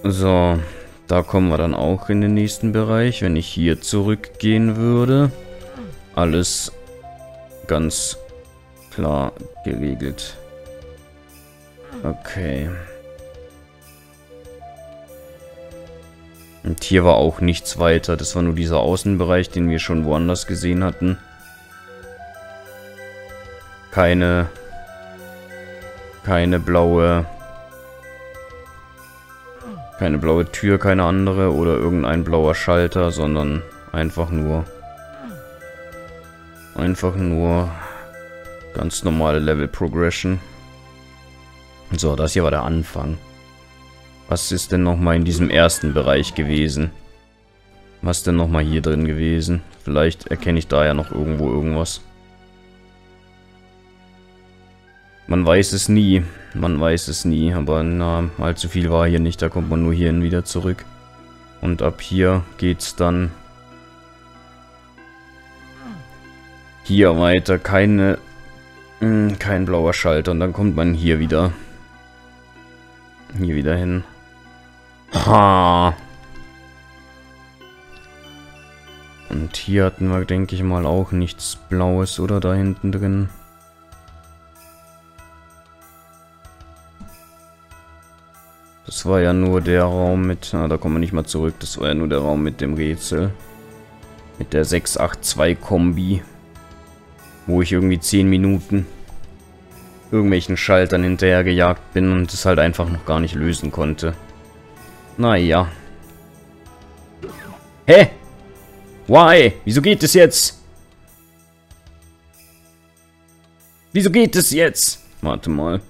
So, da kommen wir dann auch in den nächsten Bereich, wenn ich hier zurückgehen würde. Alles ganz klar geregelt. Okay. Und hier war auch nichts weiter. Das war nur dieser Außenbereich, den wir schon woanders gesehen hatten. Keine... Keine blaue keine blaue Tür, keine andere oder irgendein blauer Schalter, sondern einfach nur... Einfach nur ganz normale Level Progression. So, das hier war der Anfang. Was ist denn nochmal in diesem ersten Bereich gewesen? Was denn nochmal hier drin gewesen? Vielleicht erkenne ich da ja noch irgendwo irgendwas. Man weiß es nie. Man weiß es nie. Aber na, allzu viel war hier nicht. Da kommt man nur hierhin wieder zurück. Und ab hier geht's dann hier weiter. Keine, mh, hm, kein blauer Schalter. Und dann kommt man hier wieder. Hier wieder hin. Ha! Und hier hatten wir, denke ich mal, auch nichts Blaues, oder? Da hinten drin. Das war ja nur der Raum mit... Ah, da kommen wir nicht mal zurück. Das war ja nur der Raum mit dem Rätsel. Mit der 682-Kombi. Wo ich irgendwie 10 Minuten irgendwelchen Schaltern hinterher gejagt bin und es halt einfach noch gar nicht lösen konnte. Naja. Hä? Why? Wieso geht es jetzt? Wieso geht es jetzt? Warte mal.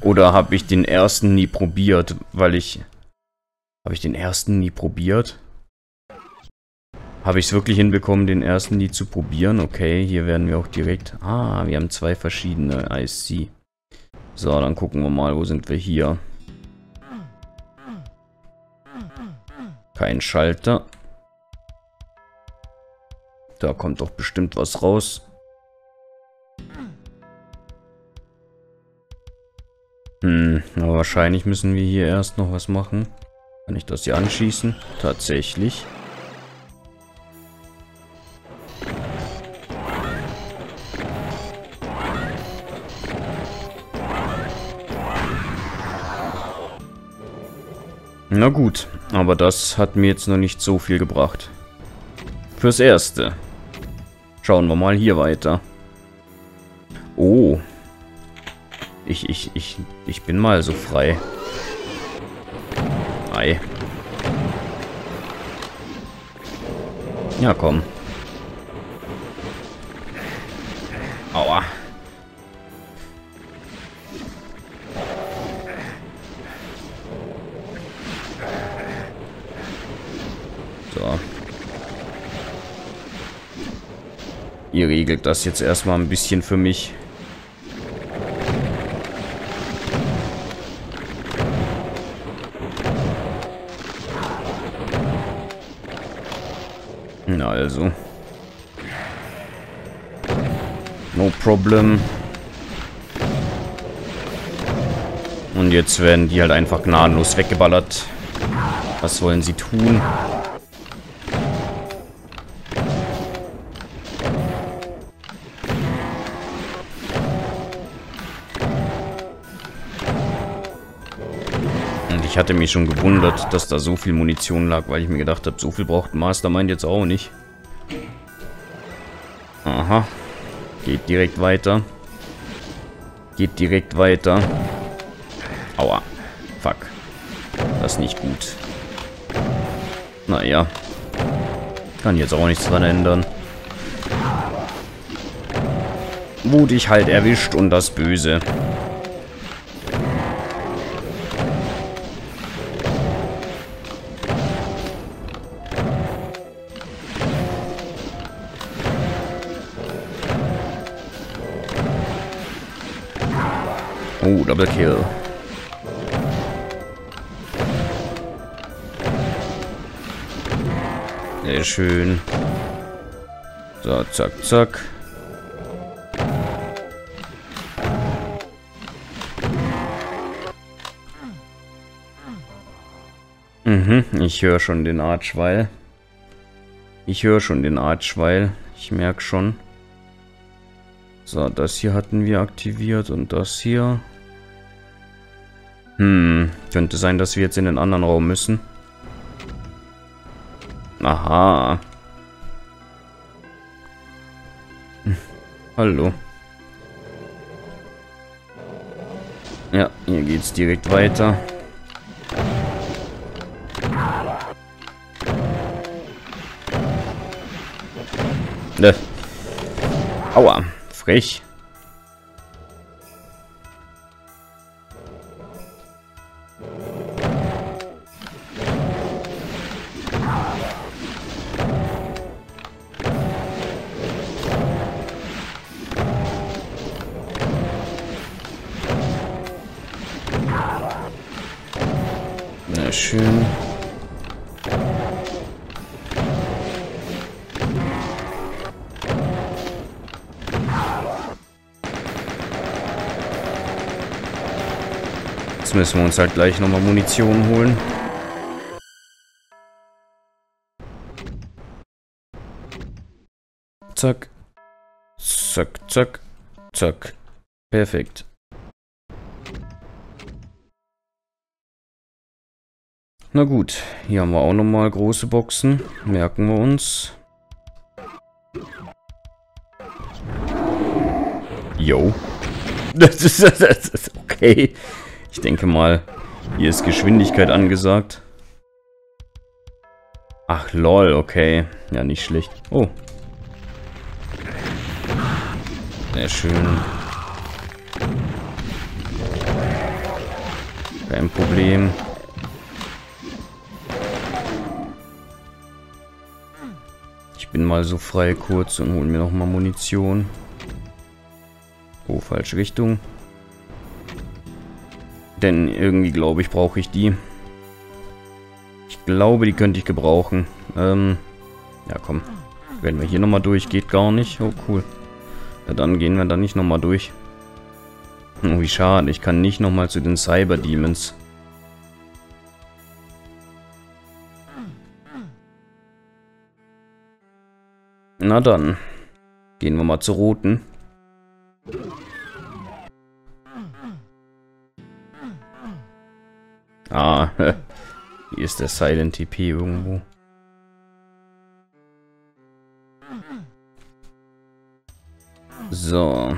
Oder habe ich den ersten nie probiert, weil ich... Habe ich den ersten nie probiert? Habe ich es wirklich hinbekommen, den ersten nie zu probieren? Okay, hier werden wir auch direkt... Ah, wir haben zwei verschiedene IC. So, dann gucken wir mal, wo sind wir hier? Kein Schalter. Da kommt doch bestimmt was raus. Hm, aber wahrscheinlich müssen wir hier erst noch was machen. Kann ich das hier anschießen? Tatsächlich. Na gut, aber das hat mir jetzt noch nicht so viel gebracht. Fürs Erste. Schauen wir mal hier weiter. Oh, ich, ich, ich, ich bin mal so frei. Ei. Ja, komm. Aua. So. Ihr regelt das jetzt erstmal ein bisschen für mich. Na also. No problem. Und jetzt werden die halt einfach gnadenlos weggeballert. Was wollen sie tun? Ich hatte mich schon gewundert, dass da so viel Munition lag, weil ich mir gedacht habe, so viel braucht Mastermind jetzt auch nicht. Aha. Geht direkt weiter. Geht direkt weiter. Aua. Fuck. Das ist nicht gut. Naja. Kann jetzt auch nichts dran ändern. Wurde ich halt erwischt und das Böse. Double Kill. Sehr schön. So, zack, zack. Mhm, ich höre schon den Archweil. Ich höre schon den Archweil. Ich merke schon. So, das hier hatten wir aktiviert und das hier. Hm, könnte sein, dass wir jetzt in den anderen Raum müssen. Aha. Hm, hallo. Ja, hier geht's direkt weiter. Ne. Aua. Frech. Jetzt müssen wir uns halt gleich nochmal Munition holen. Zack. Zack, zack, zack. Perfekt. Na gut, hier haben wir auch nochmal große Boxen. Merken wir uns. Yo. Das ist, das ist okay. Ich denke mal, hier ist Geschwindigkeit angesagt. Ach, lol, okay. Ja, nicht schlecht. Oh. Sehr schön. Kein Problem. Ich bin mal so frei kurz und hol mir noch mal Munition. Oh, falsche Richtung. Denn irgendwie glaube ich, brauche ich die. Ich glaube, die könnte ich gebrauchen. Ähm, ja, komm. Werden wir hier nochmal durch. Geht gar nicht. Oh, cool. Ja, dann gehen wir da nicht nochmal durch. Oh, wie schade. Ich kann nicht nochmal zu den Cyber Demons. Na dann. Gehen wir mal zur roten. Ah, hier ist der Silent TP irgendwo. So.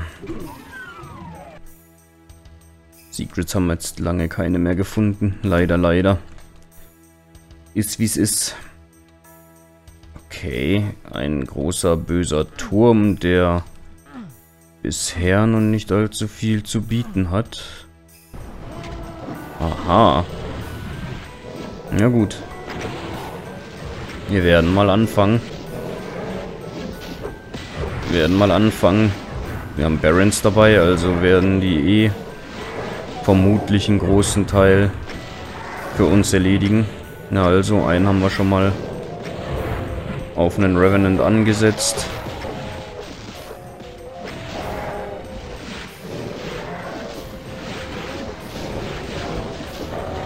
Secrets haben wir jetzt lange keine mehr gefunden. Leider, leider. Ist wie es ist. Okay, ein großer böser Turm, der bisher noch nicht allzu viel zu bieten hat. Aha. Ja gut. Wir werden mal anfangen. Wir werden mal anfangen. Wir haben Barons dabei, also werden die eh vermutlich einen großen Teil für uns erledigen. Na also, einen haben wir schon mal auf einen Revenant angesetzt.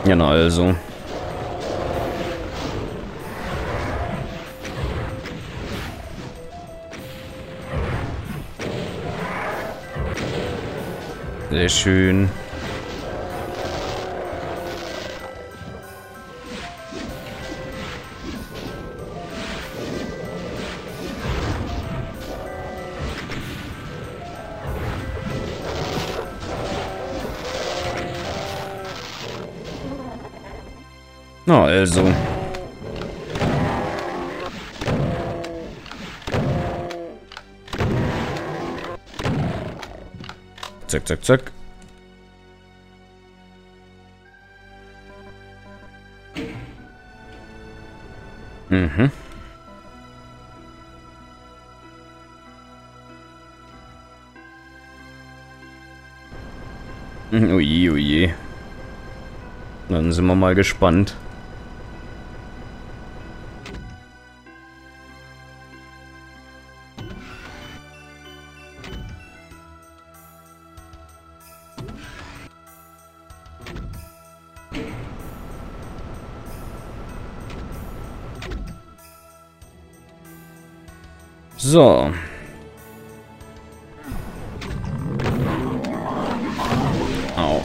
Ja, na also. Sehr schön. Na also. Zack, zack, zack. Mhm. Oje, oje. Dann sind wir mal gespannt. So. Au.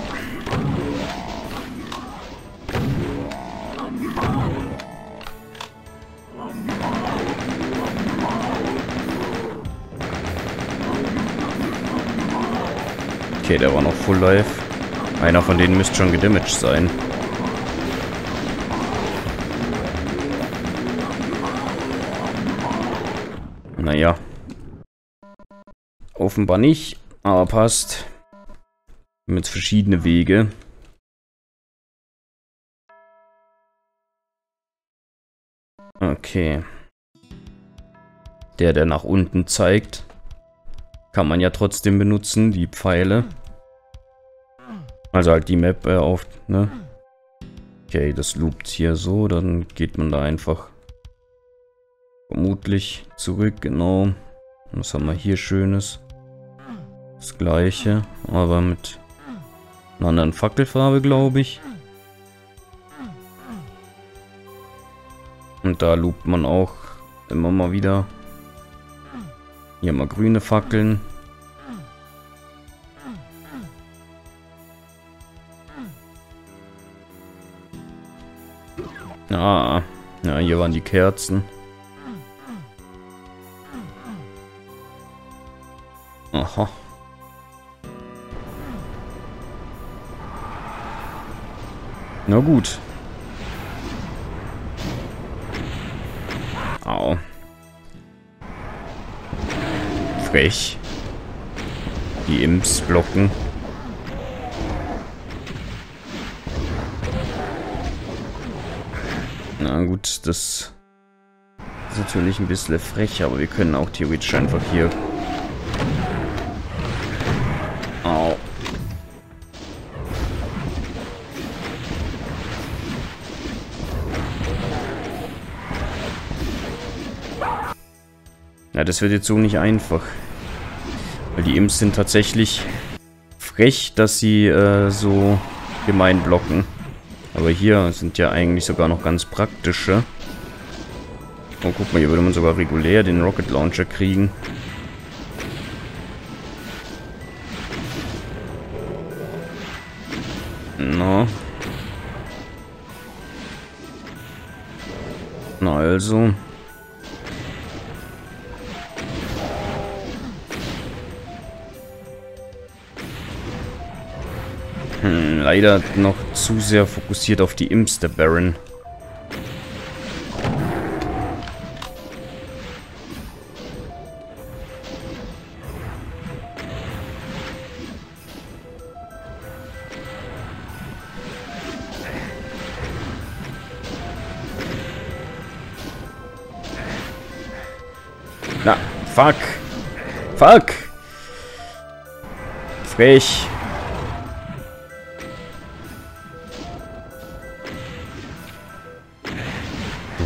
Okay, der war noch full life. Einer von denen müsste schon gedamaged sein. Naja. Offenbar nicht, aber passt. Mit verschiedene Wege. Okay. Der, der nach unten zeigt, kann man ja trotzdem benutzen, die Pfeile. Also halt die Map äh, auf, ne? Okay, das loopt hier so, dann geht man da einfach Vermutlich zurück, genau. Was haben wir hier Schönes? Das gleiche, aber mit einer anderen Fackelfarbe, glaube ich. Und da loopt man auch immer mal wieder. Hier wir grüne Fackeln. Ah, ja, hier waren die Kerzen. Aha. Na gut. Au. Frech. Die Imps blocken. Na gut, das ist natürlich ein bisschen frech, aber wir können auch theoretisch einfach hier Ja, das wird jetzt so nicht einfach. Weil die Imps sind tatsächlich frech, dass sie äh, so gemein blocken. Aber hier sind ja eigentlich sogar noch ganz praktische. Oh, guck mal, hier würde man sogar regulär den Rocket Launcher kriegen. Na. Na also. Leider noch zu sehr fokussiert auf die Imps, der Baron. Na, fuck. Fuck. Frech.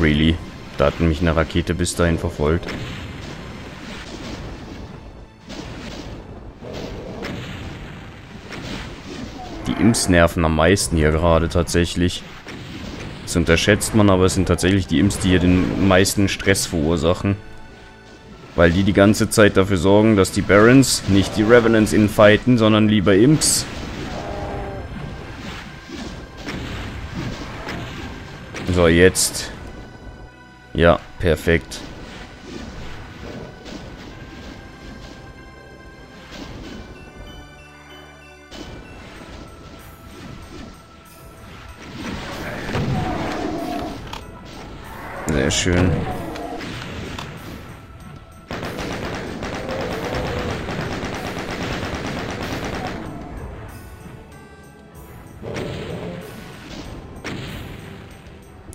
Really? Da hat mich eine Rakete bis dahin verfolgt. Die Imps nerven am meisten hier gerade tatsächlich. Das unterschätzt man, aber es sind tatsächlich die Imps, die hier den meisten Stress verursachen. Weil die die ganze Zeit dafür sorgen, dass die Barons nicht die Revenants infighten, sondern lieber Imps. So, jetzt. Ja, perfekt. Sehr schön.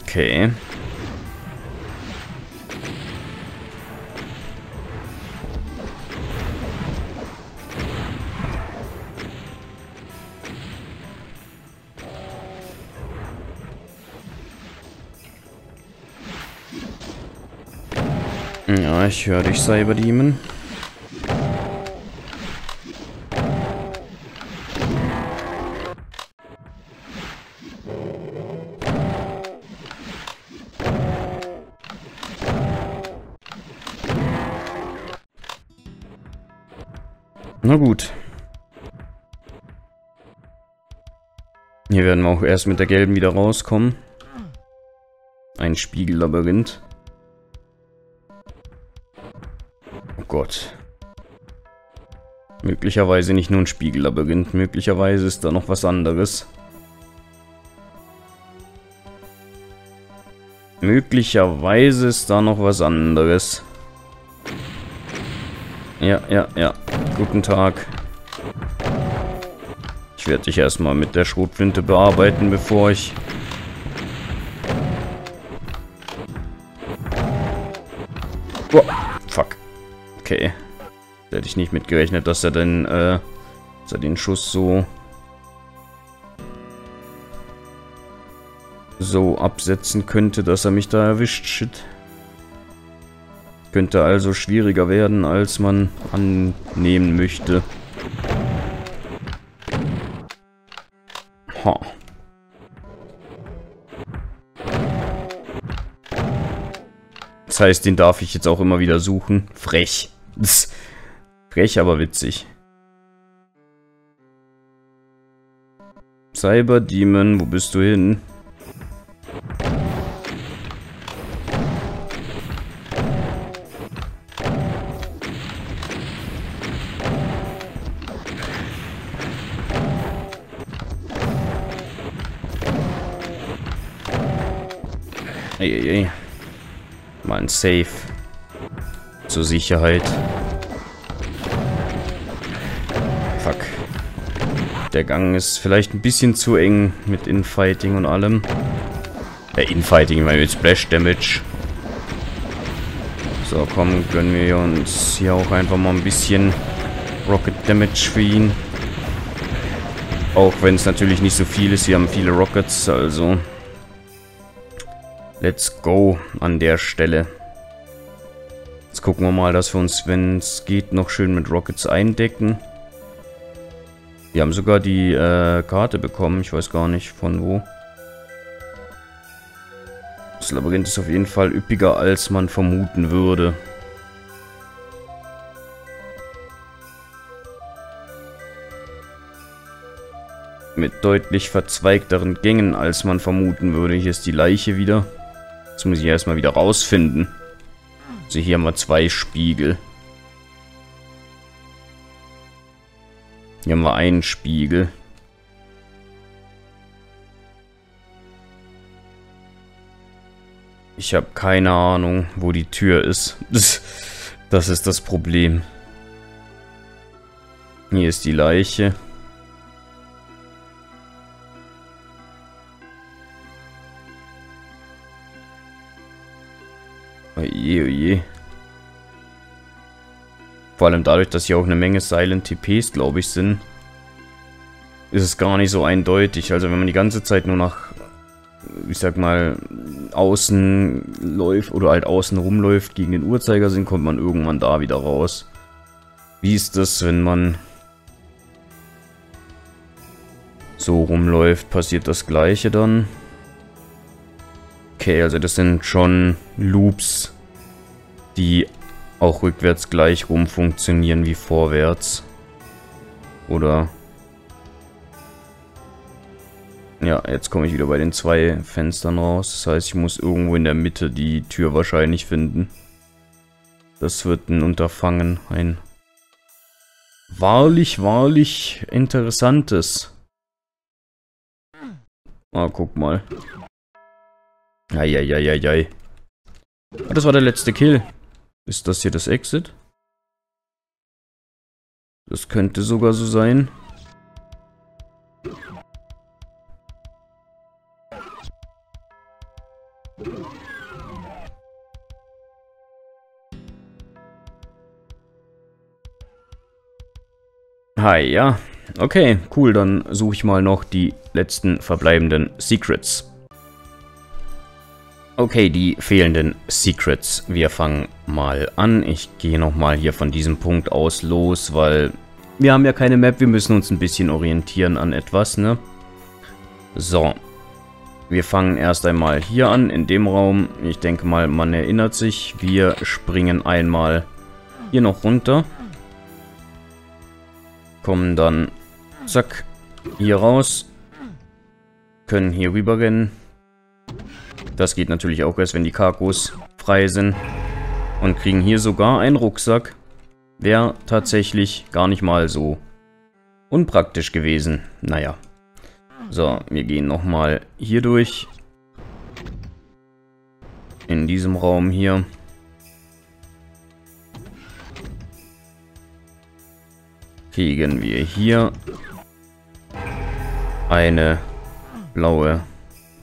Okay. Ich höre dich, Cyber Demon. Na gut. Hier werden wir auch erst mit der gelben wieder rauskommen. Ein Spiegellabyrinth. Gott. Möglicherweise nicht nur ein Spiegellabyrinth, möglicherweise ist da noch was anderes. Möglicherweise ist da noch was anderes. Ja, ja, ja. Guten Tag. Ich werde dich erstmal mit der Schrotflinte bearbeiten, bevor ich... Fuck. Okay. Da hätte ich nicht mitgerechnet, dass er den, äh, dass er den Schuss so... so absetzen könnte, dass er mich da erwischt. Shit. Könnte also schwieriger werden, als man annehmen möchte. Ha. Das heißt, den darf ich jetzt auch immer wieder suchen. Frech. Frech, aber witzig. Cyber Demon, wo bist du hin? Eieiei. Mal ein Safe. Zur Sicherheit. Der Gang ist vielleicht ein bisschen zu eng mit Infighting und allem. Äh, Infighting, weil mit Splash Damage. So, komm, gönnen wir uns hier auch einfach mal ein bisschen Rocket Damage für ihn. Auch wenn es natürlich nicht so viel ist. Wir haben viele Rockets, also... Let's go an der Stelle. Jetzt gucken wir mal, dass wir uns, wenn es geht, noch schön mit Rockets eindecken. Wir haben sogar die äh, Karte bekommen. Ich weiß gar nicht von wo. Das Labyrinth ist auf jeden Fall üppiger, als man vermuten würde. Mit deutlich verzweigteren Gängen, als man vermuten würde. Hier ist die Leiche wieder. Das muss ich erstmal wieder rausfinden. Also hier haben wir zwei Spiegel. Hier haben wir einen Spiegel. Ich habe keine Ahnung, wo die Tür ist. Das ist das Problem. Hier ist die Leiche. Oje, oje. Vor allem dadurch, dass hier auch eine Menge Silent TPs, glaube ich, sind, ist es gar nicht so eindeutig. Also wenn man die ganze Zeit nur nach, ich sag mal, außen läuft oder halt außen rumläuft gegen den Uhrzeigersinn, kommt man irgendwann da wieder raus. Wie ist das, wenn man so rumläuft, passiert das gleiche dann. Okay, also das sind schon Loops, die auch rückwärts gleich rum funktionieren wie vorwärts. Oder... Ja, jetzt komme ich wieder bei den zwei Fenstern raus. Das heißt, ich muss irgendwo in der Mitte die Tür wahrscheinlich finden. Das wird ein Unterfangen, ein wahrlich, wahrlich interessantes. Ah, guck mal. Eieieiei. Ah, das war der letzte Kill. Ist das hier das Exit? Das könnte sogar so sein. Hi, ja. Okay, cool, dann suche ich mal noch die letzten verbleibenden Secrets. Okay, die fehlenden Secrets. Wir fangen mal an. Ich gehe nochmal hier von diesem Punkt aus los, weil wir haben ja keine Map. Wir müssen uns ein bisschen orientieren an etwas, ne? So. Wir fangen erst einmal hier an, in dem Raum. Ich denke mal, man erinnert sich. Wir springen einmal hier noch runter kommen dann, zack, hier raus. Können hier rüber rennen. Das geht natürlich auch erst, wenn die Karkos frei sind. Und kriegen hier sogar einen Rucksack. Wäre tatsächlich gar nicht mal so unpraktisch gewesen. Naja. So, wir gehen nochmal hier durch. In diesem Raum hier. kriegen wir hier eine blaue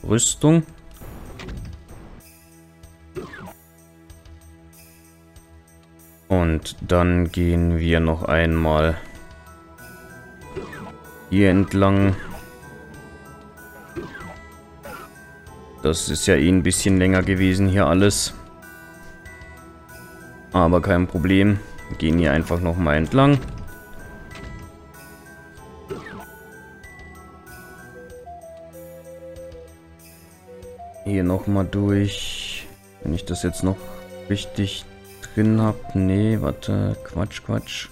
Rüstung. Und dann gehen wir noch einmal hier entlang. Das ist ja eh ein bisschen länger gewesen hier alles. Aber kein Problem. Wir gehen hier einfach nochmal entlang. Hier nochmal durch. Wenn ich das jetzt noch richtig drin habe. Nee, warte. Quatsch, Quatsch.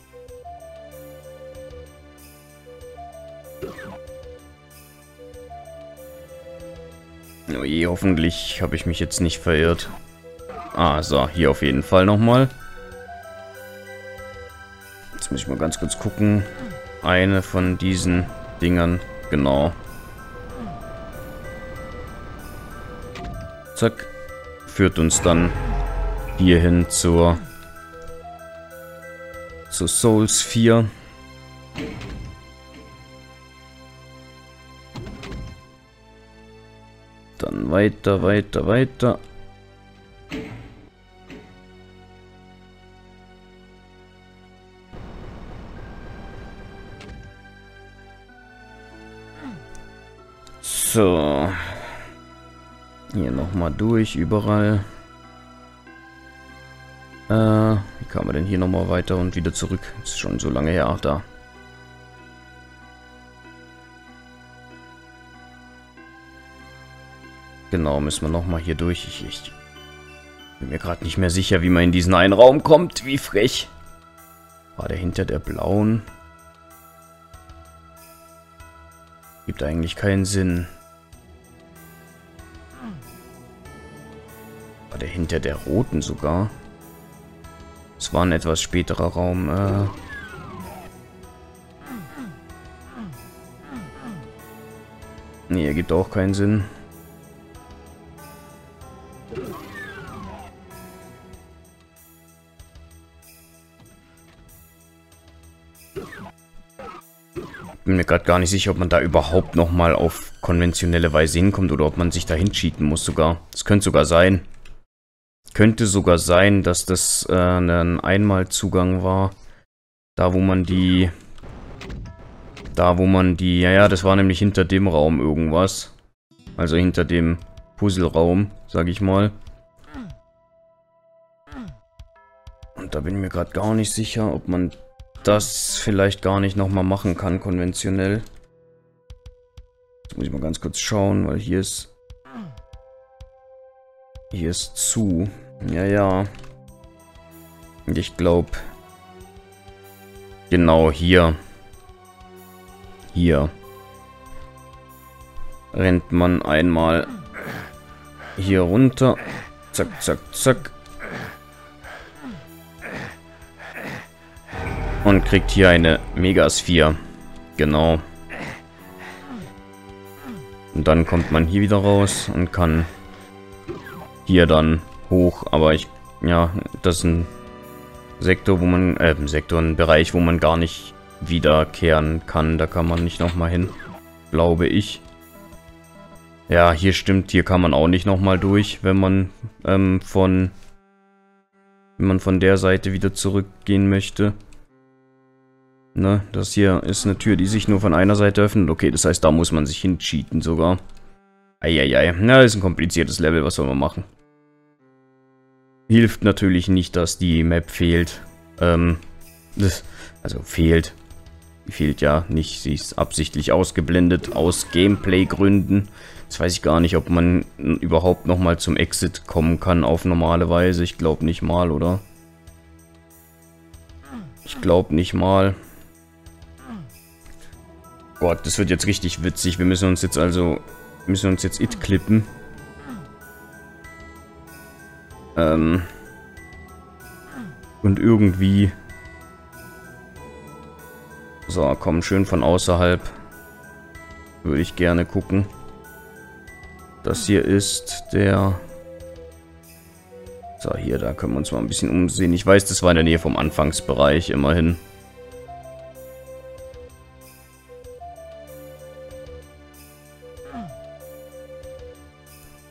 Oh je, hoffentlich habe ich mich jetzt nicht verirrt. Ah, so, hier auf jeden Fall nochmal. Jetzt muss ich mal ganz kurz gucken. Eine von diesen Dingern, genau. Zack. Führt uns dann hierhin zur zu Souls 4. Dann weiter, weiter, weiter. So. Hier nochmal durch, überall. Äh, wie kann man denn hier nochmal weiter und wieder zurück? Ist schon so lange her, ach da. Genau, müssen wir nochmal hier durch. Ich, ich bin mir gerade nicht mehr sicher, wie man in diesen einen Raum kommt. Wie frech. War der hinter der blauen? Gibt eigentlich keinen Sinn. War der hinter der roten sogar? Es war ein etwas späterer Raum. Äh nee, ergibt auch keinen Sinn. bin mir gerade gar nicht sicher, ob man da überhaupt nochmal auf konventionelle Weise hinkommt oder ob man sich dahin cheaten muss sogar. Das könnte sogar sein. Könnte sogar sein, dass das äh, ein Einmalzugang war. Da, wo man die... Da, wo man die... Ja, ja, das war nämlich hinter dem Raum irgendwas. Also hinter dem Puzzleraum, sag ich mal. Und da bin ich mir gerade gar nicht sicher, ob man das vielleicht gar nicht nochmal machen kann, konventionell. Jetzt muss ich mal ganz kurz schauen, weil hier ist... Hier ist zu. Ja, ja. Und ich glaube... Genau hier. Hier. Rennt man einmal hier runter. Zack, zack, zack. Und kriegt hier eine Megasphere. Genau. Und dann kommt man hier wieder raus und kann hier dann hoch. Aber ich, ja, das ist ein Sektor, wo man, äh, ein Sektor, ein Bereich, wo man gar nicht wiederkehren kann. Da kann man nicht nochmal hin, glaube ich. Ja, hier stimmt, hier kann man auch nicht nochmal durch, wenn man ähm, von wenn man von der Seite wieder zurückgehen möchte. Ne, das hier ist eine Tür, die sich nur von einer Seite öffnet. Okay, das heißt, da muss man sich hincheaten sogar. Eieiei. Na, ist ein kompliziertes Level, was soll man machen? Hilft natürlich nicht, dass die Map fehlt. Ähm, das, also fehlt. Die fehlt ja nicht. Sie ist absichtlich ausgeblendet aus Gameplay-Gründen. Jetzt weiß ich gar nicht, ob man überhaupt nochmal zum Exit kommen kann auf normale Weise. Ich glaube nicht mal, oder? Ich glaube nicht mal. Gott, das wird jetzt richtig witzig. Wir müssen uns jetzt also... Müssen uns jetzt it klippen. Ähm... Und irgendwie... So, komm, schön von außerhalb. Würde ich gerne gucken. Das hier ist der... So, hier, da können wir uns mal ein bisschen umsehen. Ich weiß, das war in der Nähe vom Anfangsbereich, immerhin.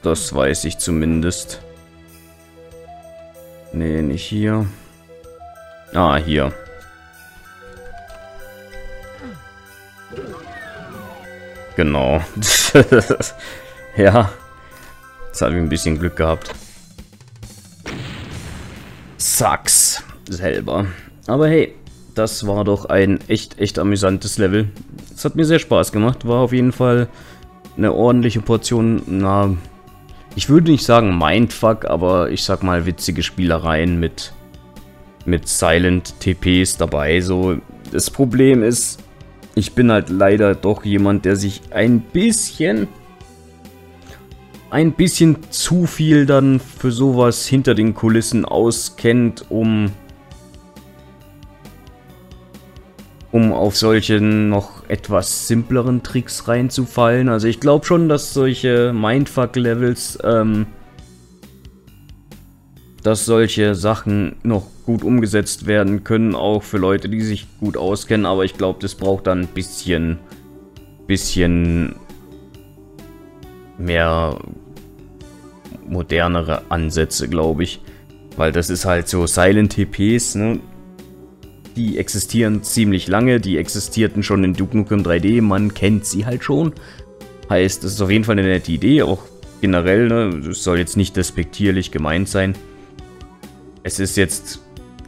Das weiß ich zumindest. Nee, nicht hier. Ah, hier. Genau. ja. Jetzt habe ich ein bisschen Glück gehabt. Sucks. Selber. Aber hey, das war doch ein echt, echt amüsantes Level. Es hat mir sehr Spaß gemacht. War auf jeden Fall eine ordentliche Portion, na, ich würde nicht sagen Mindfuck, aber ich sag mal witzige Spielereien mit, mit Silent TPs dabei. So, das Problem ist, ich bin halt leider doch jemand, der sich ein bisschen, ein bisschen zu viel dann für sowas hinter den Kulissen auskennt, um um auf solche noch etwas simpleren Tricks reinzufallen. Also ich glaube schon, dass solche Mindfuck-Levels, ähm, dass solche Sachen noch gut umgesetzt werden können, auch für Leute, die sich gut auskennen. Aber ich glaube, das braucht dann ein bisschen, bisschen mehr modernere Ansätze, glaube ich. Weil das ist halt so Silent TPs, ne? Die existieren ziemlich lange, die existierten schon in Duke Nukem 3D, man kennt sie halt schon. Heißt, es ist auf jeden Fall eine nette Idee, auch generell, ne, es soll jetzt nicht despektierlich gemeint sein. Es ist jetzt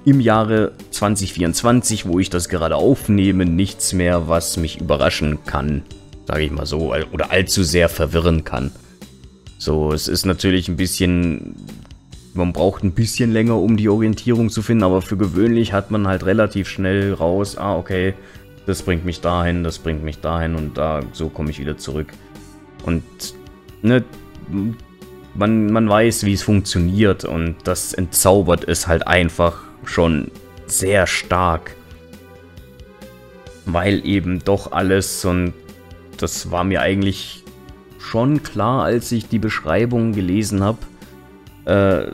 im Jahre 2024, wo ich das gerade aufnehme, nichts mehr, was mich überraschen kann, sage ich mal so, oder allzu sehr verwirren kann. So, es ist natürlich ein bisschen man braucht ein bisschen länger, um die Orientierung zu finden, aber für gewöhnlich hat man halt relativ schnell raus, ah, okay, das bringt mich dahin, das bringt mich dahin und da, so komme ich wieder zurück. Und, ne, man, man weiß, wie es funktioniert und das entzaubert es halt einfach schon sehr stark. Weil eben doch alles und das war mir eigentlich schon klar, als ich die Beschreibung gelesen habe, äh,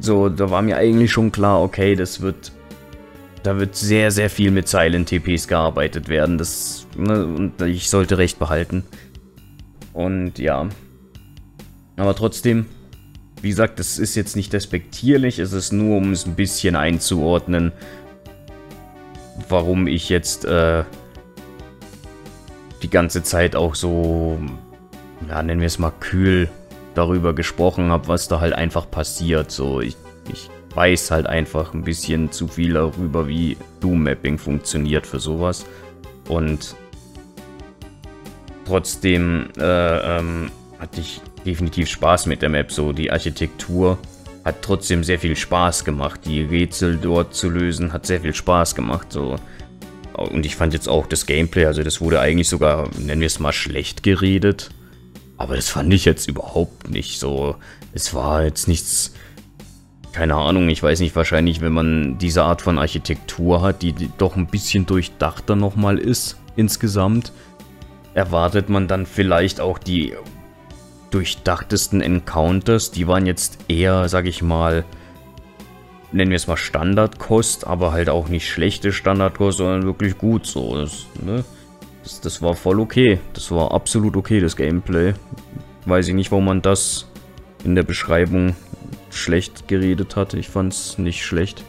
so, da war mir eigentlich schon klar, okay, das wird, da wird sehr, sehr viel mit Silent TPs gearbeitet werden. Das, ne, und ich sollte recht behalten. Und ja. Aber trotzdem, wie gesagt, das ist jetzt nicht despektierlich, es ist nur, um es ein bisschen einzuordnen, warum ich jetzt äh, die ganze Zeit auch so, ja, nennen wir es mal kühl darüber gesprochen habe, was da halt einfach passiert. So, ich, ich weiß halt einfach ein bisschen zu viel darüber, wie Doom-Mapping funktioniert für sowas. Und trotzdem äh, ähm, hatte ich definitiv Spaß mit der Map. So, die Architektur hat trotzdem sehr viel Spaß gemacht. Die Rätsel dort zu lösen hat sehr viel Spaß gemacht. So. Und ich fand jetzt auch das Gameplay, also das wurde eigentlich sogar, nennen wir es mal, schlecht geredet. Aber das fand ich jetzt überhaupt nicht so. Es war jetzt nichts, keine Ahnung, ich weiß nicht, wahrscheinlich, wenn man diese Art von Architektur hat, die, doch ein bisschen durchdachter nochmal ist, insgesamt, erwartet man dann vielleicht auch die durchdachtesten Encounters. Die waren jetzt eher, sag ich mal, nennen wir es mal Standardkost, aber halt auch nicht schlechte Standardkost, sondern wirklich gut so. Das, ne? Das, das war voll okay. Das war absolut okay, das Gameplay. Weiß ich nicht, warum man das in der Beschreibung schlecht geredet hat. Ich fand es nicht schlecht.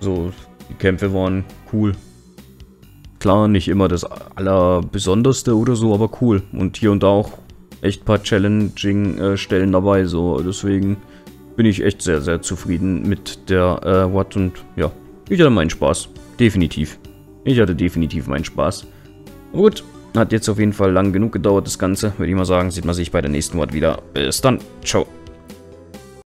So, die Kämpfe waren cool. Klar, nicht immer das allerbesonderste oder so, aber cool. Und hier und da auch echt paar Challenging-Stellen dabei, so. Deswegen bin ich echt sehr, sehr zufrieden mit der äh, Watt und ja, ich hatte meinen Spaß. Definitiv. Ich hatte definitiv meinen Spaß. Gut, hat jetzt auf jeden Fall lang genug gedauert, das Ganze. Würde ich mal sagen, sieht man sich bei der nächsten Watt wieder. Bis dann. Ciao.